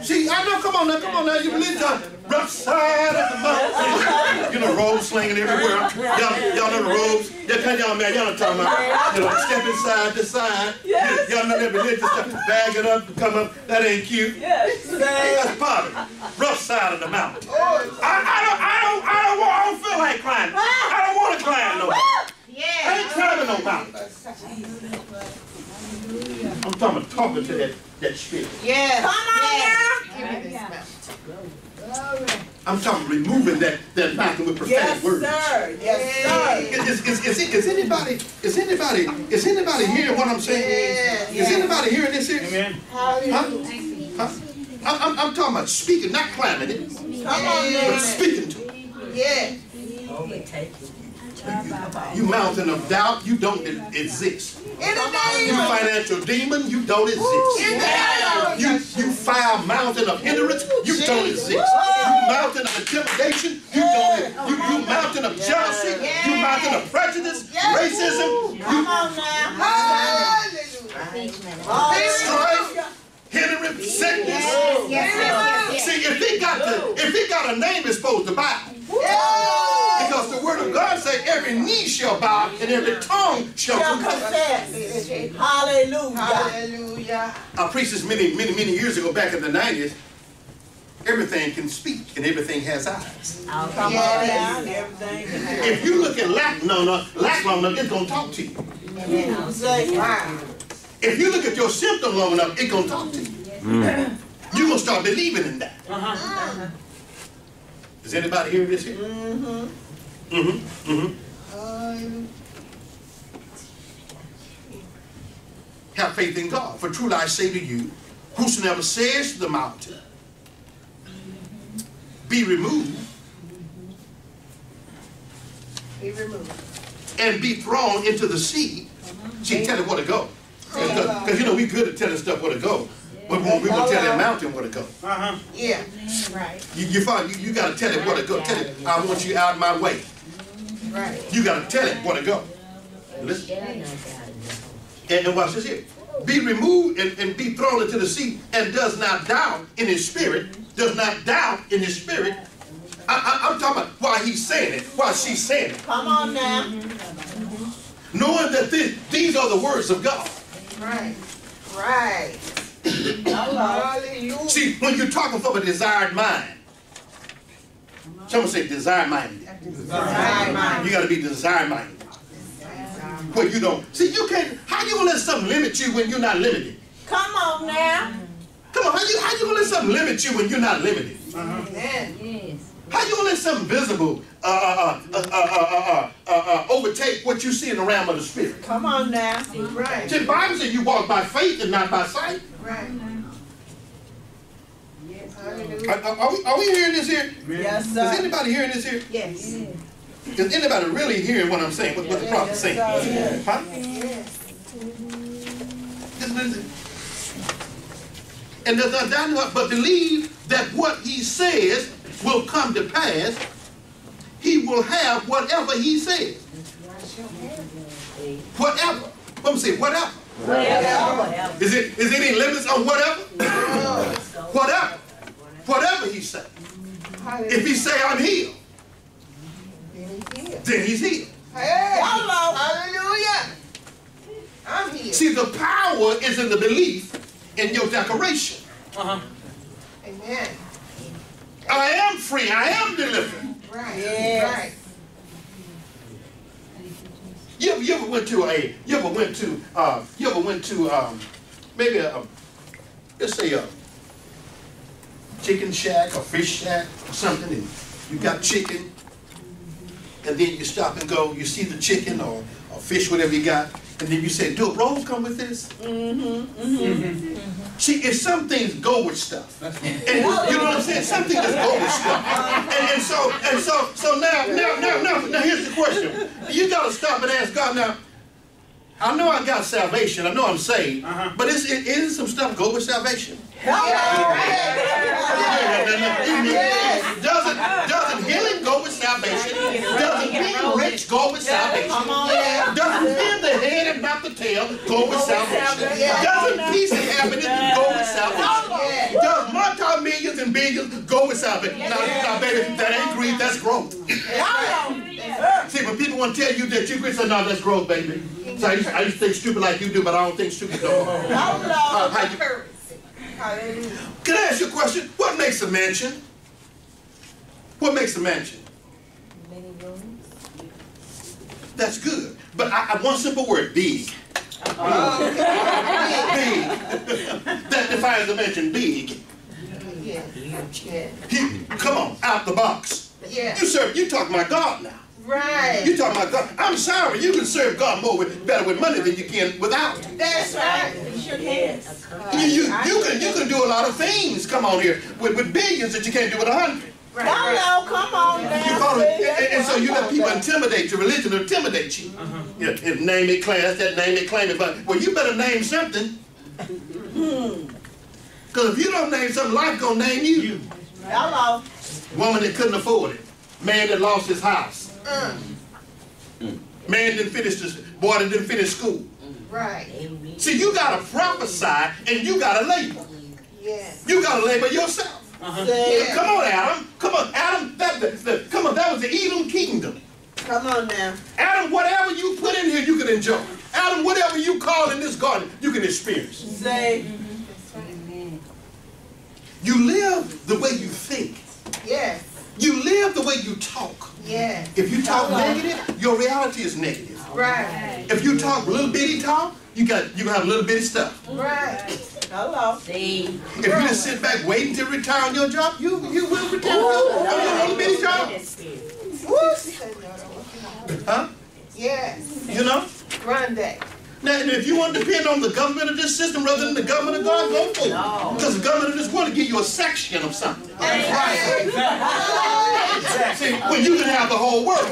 See, I know, come on now, come on now, you believe taught rough side of the mountain. You know, robes slinging everywhere. Y'all, y'all know the robes? Yeah, can y'all, man, y'all know talking about. You know, stepping side to side. Yes. Y'all know that religious stuff. Bag it up, come up. That ain't cute. Yes. That's poverty. Rough side of the mountain. I, I don't, I don't, I don't, want, I don't feel like climbing. I don't want to climb no mountain. I ain't climbing no mountain. I'm talking, about talking to that, that spirit. Yes. Come on yes. now. Give me this mountain. I'm talking removing that, that mountain with prophetic Yes, words. sir. Yes, sir. Is, is, is, is, is anybody, is anybody, is anybody hearing what I'm saying? Yes. Is anybody hearing this here? Hallelujah. Huh? Huh? I'm, I'm, I'm talking about speaking, not climbing it, Come on but now. speaking to it. Yes. You mountain of doubt, you don't exist. In the name You of financial demon, you don't exist. In the name You, you foul mountain of hindrance, you don't exist. You mountain of intimidation, you don't exist. You, you mountain of jealousy, you mountain of prejudice, racism, you Come on now. Hallelujah. strife, hindrance, sickness. Yes, yes, yes. See, if he got the, if he got a name, it's supposed to bow. Yes. Because the word of God say every knee shall bow and every tongue shall Shall confess. confess. Hallelujah. Hallelujah. I preached this many, many, many years ago back in the 90s. Everything can speak and everything has eyes. Come Yes. now. and Everything. If you look at lack, no, no, lack long enough, it's gonna talk to you. Say, Wow. If you look at your symptom long enough, it's gonna talk to you. You're gonna start believing in that. Is anybody hearing this here? Mm-hmm. Mm-hmm. Mm-hmm. Hallelujah. Have faith in God. For truly I say to you, whosoever says to the mountain, be removed Be removed. and be thrown into the sea. See, tell it where to go. Because you know we good at telling stuff where to go. But we we gonna tell that mountain where to go. Uh-huh. Yeah. Right. You, you find you, you gotta tell it where to go. Tell it, I want you out of my way. Right. You gotta tell it where to go. Listen. And, and watch this here. Be removed and, and be thrown into the sea and does not doubt in his spirit, does not doubt in his spirit. I, I, I'm talking about why he's saying it, why she's saying it. come on now. Knowing that this, these are the words of God. Right. Right. Hallelujah. See, when you're talking from a desired mind, Someone say desire minded. Desire minded. You gotta be desire minded. Where you don't, see, you can't, how you gonna let something limit you when you're not limited? Come on now. Come on, how you, how you gonna let something limit you when you're not limited? Amen. How you gonna let something visible uh, uh, uh, overtake what you see in the realm of the spirit? Come on now, right? The Bible says you walk by faith and not by sight. Right. Yes. Are, are, we, are we hearing this here? Yes, sir. Is anybody hearing this here? Yes. Is anybody really hearing what I'm saying? What, what the prophet yes, saying? Yes. Huh? Yes. Listen, listen and does not doubt but believe that what he says will come to pass. He will have whatever he says. Whatever. Let me say whatever. Whatever. Is it is any limits on whatever? Whatever. Whatever he say. If he say I'm healed, Then he's here. then he's healed. Hey, Hello. hallelujah. I'm here. See, the power is in the belief in your declaration. Uh-huh. Amen. I am free. I am delivered. Right, Yes. right. You ever, you ever went to a, you ever went to, uh, you ever went to, um, maybe a, a- let's say a chicken shack or fish shack or something, and you got chicken, and then you stop and go, you see the chicken or, or fish, whatever you got, and then you say, do a roll come with this? Mm-hmm. Mm-hmm. See, if some things go with stuff, and you know what I'm saying, some things just go with stuff, and, and so and so so now now now now now here's the question: you got to stop and ask God now. I know I got salvation. I know I'm saved, uh-huh. but is it isn't some stuff go with salvation? Doesn't doesn't healing go with salvation? Doesn't being rich go with salvation? Come on now. Doesn't being the head and not the tail go with salvation? Doesn't peace and happiness go with salvation? Does multi-millions and billions go with salvation? Now, now, baby, that ain't greed, that's growth. See, but people want to tell you that you greed, say, no, that's growth, baby. So I used, I used to think stupid like you do, but I don't think stupid no more. Uh, how you- Hallelujah. Can I ask you a question? What makes a mansion? What makes a mansion? Many rooms. That's good. But I, I one simple word, big. Oh, Big. that defines a mansion, big. yeah, yeah, He, come on, out the box. yeah. You sir, you talk my God now. Right. You talk my God. I'm sorry, you can serve God more with, better with money than you can without. That's right. Yes. You, you, you can you can do a lot of things, come on here, with, with billions that you can't do with a hundred. Right, Come right. on, come on You now. call it, and, and so you let I'm people talking intimidate you, religion will intimidate you. Yeah, and name it, class that, name it, claim it, but, well, you better name something. Hmm. Because if you don't name something, life gonna name you. about. Hello. Woman that couldn't afford it. Man that lost his house. Uh, Man didn't finish this, boy didn't finish school. right. Amen. See, you gotta prophesy and you gotta labor. Yes. You gotta labor yourself. See, Come on, Adam. Come on, Adam. That, that, that- come on, that was the Edom kingdom. come on now. Adam, whatever you put in here, you can enjoy. Adam, whatever you call in this garden, you can experience. See, You live the way you think. Yes. You live the way you talk. Yes. If you talk negative, your reality is negative. Right. If you talk little bitty talk, you got you gonna have little bitty stuff. Right. hello. See, If you just sit back waiting to retire on your job, you you will retire on your little bitty job. that spirit. Huh? Yes. You know? Grande. Now, and if you want to depend on the government of this system rather than the government of God, go for it. No. Because the government of this world will give you a section of something. See, when you can have the whole world.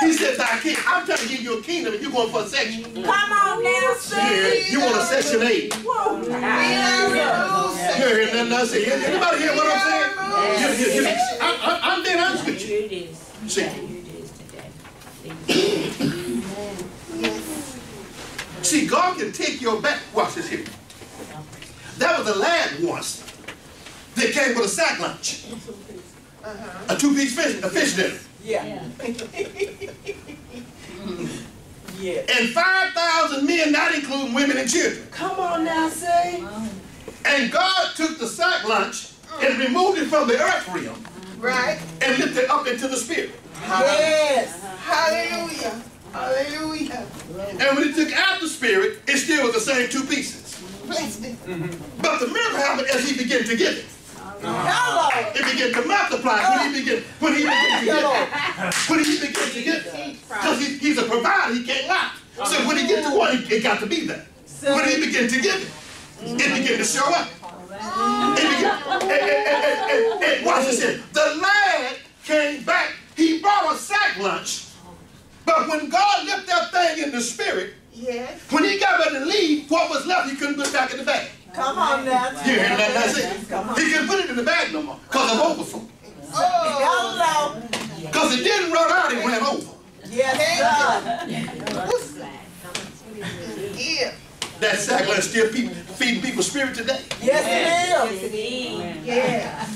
He said, thy king, I'm trying to give you a kingdom and you're going for a section. Come on now, see. Yeah, you want a section eight. Whoa. You hear nothing I say? Anybody hear what I'm saying? You- you- you- I, I, I'm being honest with you. Here it is. See. Here it is today. See, God can take your back. Watch this here. There was a lad once that came with a sack lunch. A two-piece fish, a fish dinner. Yeah. yeah. And 5,000 men, not including women and children. Come on now, say. And God took the sack lunch and removed it from the earth realm Right. and lifted it up into the spirit. Yes. Hallelujah. Hallelujah. And when he took out the spirit, it still was the same two pieces. Bless me. But the miracle happened as he began to give it. Hello. It began to multiply when he began when he began to give it. When he began to give it. Because he, he's a provider, he can't lie. So when he gets to one, it got to be there. When he began to give it, it began to show up. It began, and, and, and, and, and, and watch this here. The lad came back. He brought a sack lunch. But when God left that thing in the spirit, Yes. when he got ready to leave, what was left, he couldn't put back in the bag. Come on now. You hear that? That's it. He couldn't put it in the bag no more because of overflow. Oh. Because it didn't run out, it ran over. Yes, sir. Yeah. That sack still people, feeding people spirit today. Yes, it is. Indeed. Yeah.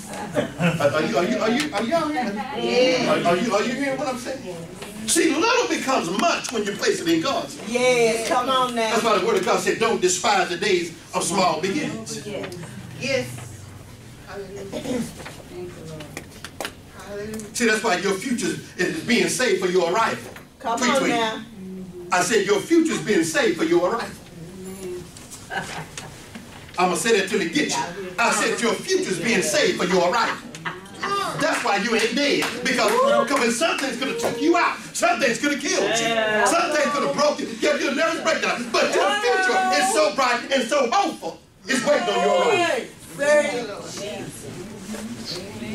Are, are you, are you, are you, are y'all hearing? Yeah. Are, are you, are you hearing what I'm saying? See, little becomes much when you place it in God's. hands. Yes. Come on now. That's why the word of God said, don't despise the days of small beginnings. Oh, yes. Hallelujah. Hallelujah. See, that's why your future is being saved for your arrival. Come Tweet, on tweet. now. I said your future's being saved for your arrival. I'm gonna say that till it gets you. I said your future's being saved for your arrival. That's why you ain't dead. Because come something's gonna took you out. Something's gonna kill you. Something's gonna broke you. Yeah, you'll never break down. But your future is so bright and so hopeful. It's waiting on your arrival. Hey, Say it, Lord.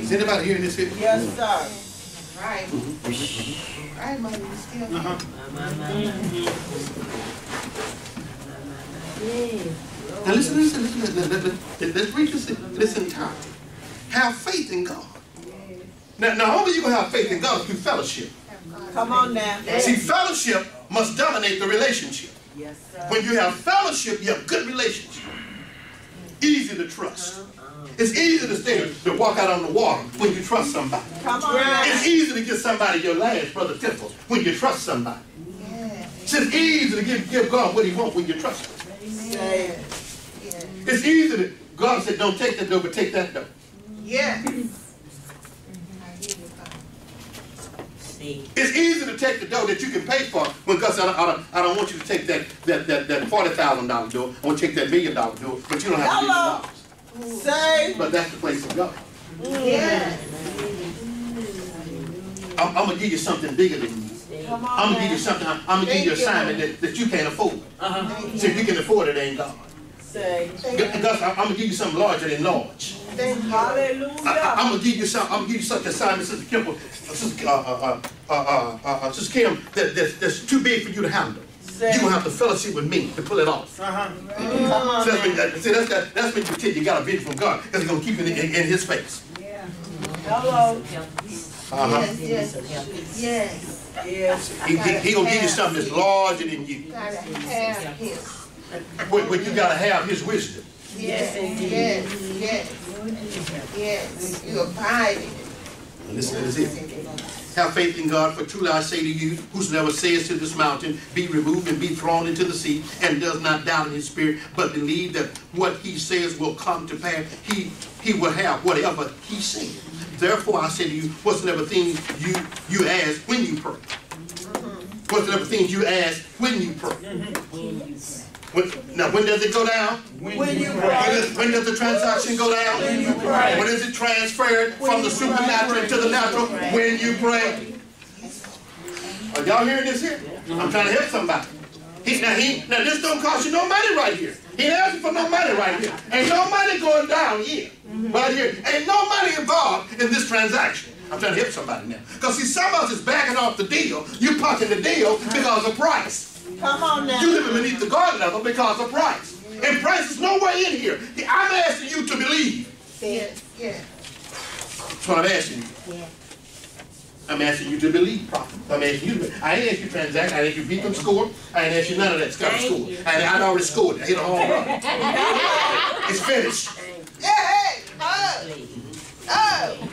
Is anybody hearing this here? Yes, sir. Right. Right, mother, you still. Uh-huh. My, my, my, my. Now listen, listen, listen, listen, listen, listen. Let's read this, this entire. Have faith in God. Now, now only you can have faith in God through fellowship. Come on now. See, fellowship must dominate the relationship. Yes, sir. When you have fellowship, you have good relationship. Easy to trust. Uh-huh. It's easy to stay to walk out on the water when you trust somebody. Come on. It's easy to give somebody your last, Brother Temple, when you trust somebody. Yeah. It's just easy to give, give God what he wants when you trust him. Say it. Yeah. It's easy to, God said, don't take that door, but take that door. Yeah. See, It's easy to take the dough that you can pay for when God said, I don't, I don't, I don't want you to take that, that, that, that $40,000 dough. I want you to take that million dollar dough, but you don't have a million Hello. dollars. Say. But that's the place of God. Yeah. I'm, I'm going to give you something bigger than you. Come on I'm going to give you something, I'm going to give you an Thank assignment that, that you can't afford. Uh-huh. See, if you can afford it, it ain't God. Say. God, God said, I'm going to give you something larger than large. Thank you. I, Hallelujah. am going to give you some, I'm going to give you such assignment, Sister Kimble, uh, Sister, uh, uh, uh, uh, uh, uh, Sister Kim, that, that's, that's too big for you to handle. Say. You're going to have to fellowship with me to pull it off. Come on See, that's when, now. that- see, that's, that, that's when you tell you got a vision from God, because He's going to keep it in, in, in His face. Yeah. Hello. Uh-huh. Yes, yes. Yes. Yes. He, he, he going to give you something that's larger than you. Gotta have his. But, but you got to have His wisdom. Yes, yes, yes. Yes. You abide in it. And Listen to this here. Have faith in God, for truly I say to you, whosoever says to this mountain, be removed and be thrown into the sea, and does not doubt in his spirit, but believe that what he says will come to pass, he, he will have whatever he says. Therefore I say to you, whatsoever things you, you ask when you pray. Whatsoever things you ask when you pray. When, now, when does it go down? When you When pray. does, when does the transaction go down? When you pray. When is it transferred from the supernatural to the natural? When you pray. Are y'all hearing this here? I'm trying to help somebody. He, now, he, now this don't cost you no money right here. He ain't asking for no money right here. Ain't no money going down here. Mm-hmm. Right here. Ain't no money involved in this transaction. I'm trying to help somebody now. Because see, some of us is backing off the deal. You're punching the deal because of price. Come on now. You now. living beneath the guard level because of price. And price is nowhere in here. I'm asking you to believe. Yes, yes. That's what I'm asking you. Yeah. I'm asking you to believe, prophet. I'm asking you to believe. I ain't asked you transact. I ain't asked you beat them score. I ain't asked you none of that stuff Thank score. you. I, I'd already scored. I hit a home run. it's finished. Yeah, hey, oh, oh,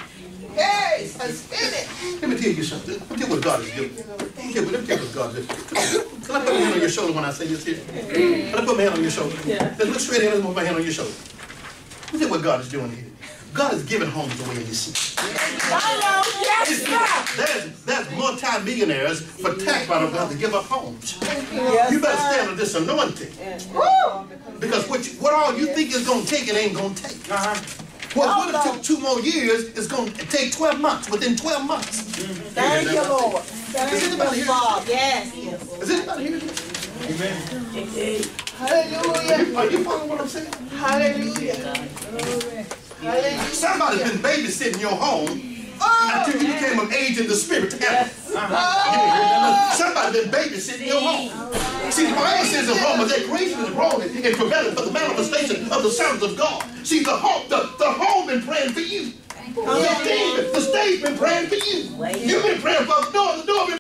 hey, it's finished. Let me tell you something. Let me tell you what God is doing. Let me tell you, let me tell you what God is doing. Can I put my hand on your shoulder when I say this here? Can I put my hand on your shoulder? Let's look straight ahead. Let's put my hand on your shoulder. Let me tell you what God is doing here. God is giving homes away in this city. Hello, yes, sir. There's, there's multi-millionaires for tax writers who have to give up homes. Yes, You better stand on this anointing. Because what, you, what all you think is gonna take, it ain't gonna take. Uh-huh. Well what would have took two more years is gonna take 12 months, within 12 months. Thank you, Lord. Thank anybody you, here? Father. Yes, yes. Is anybody here? Amen. Hallelujah. Are you following what I'm saying? Hallelujah. Hallelujah. Somebody's been babysitting your home until you became of age in the spirit. To heaven. Somebody's been babysitting your home. See, the Bible says in Romans that creation is wrong and prevented for the manifestation of the sons of God. See, the home, the, the home been praying for you. The stage, the stage been praying for you. You've been praying for the door, the door been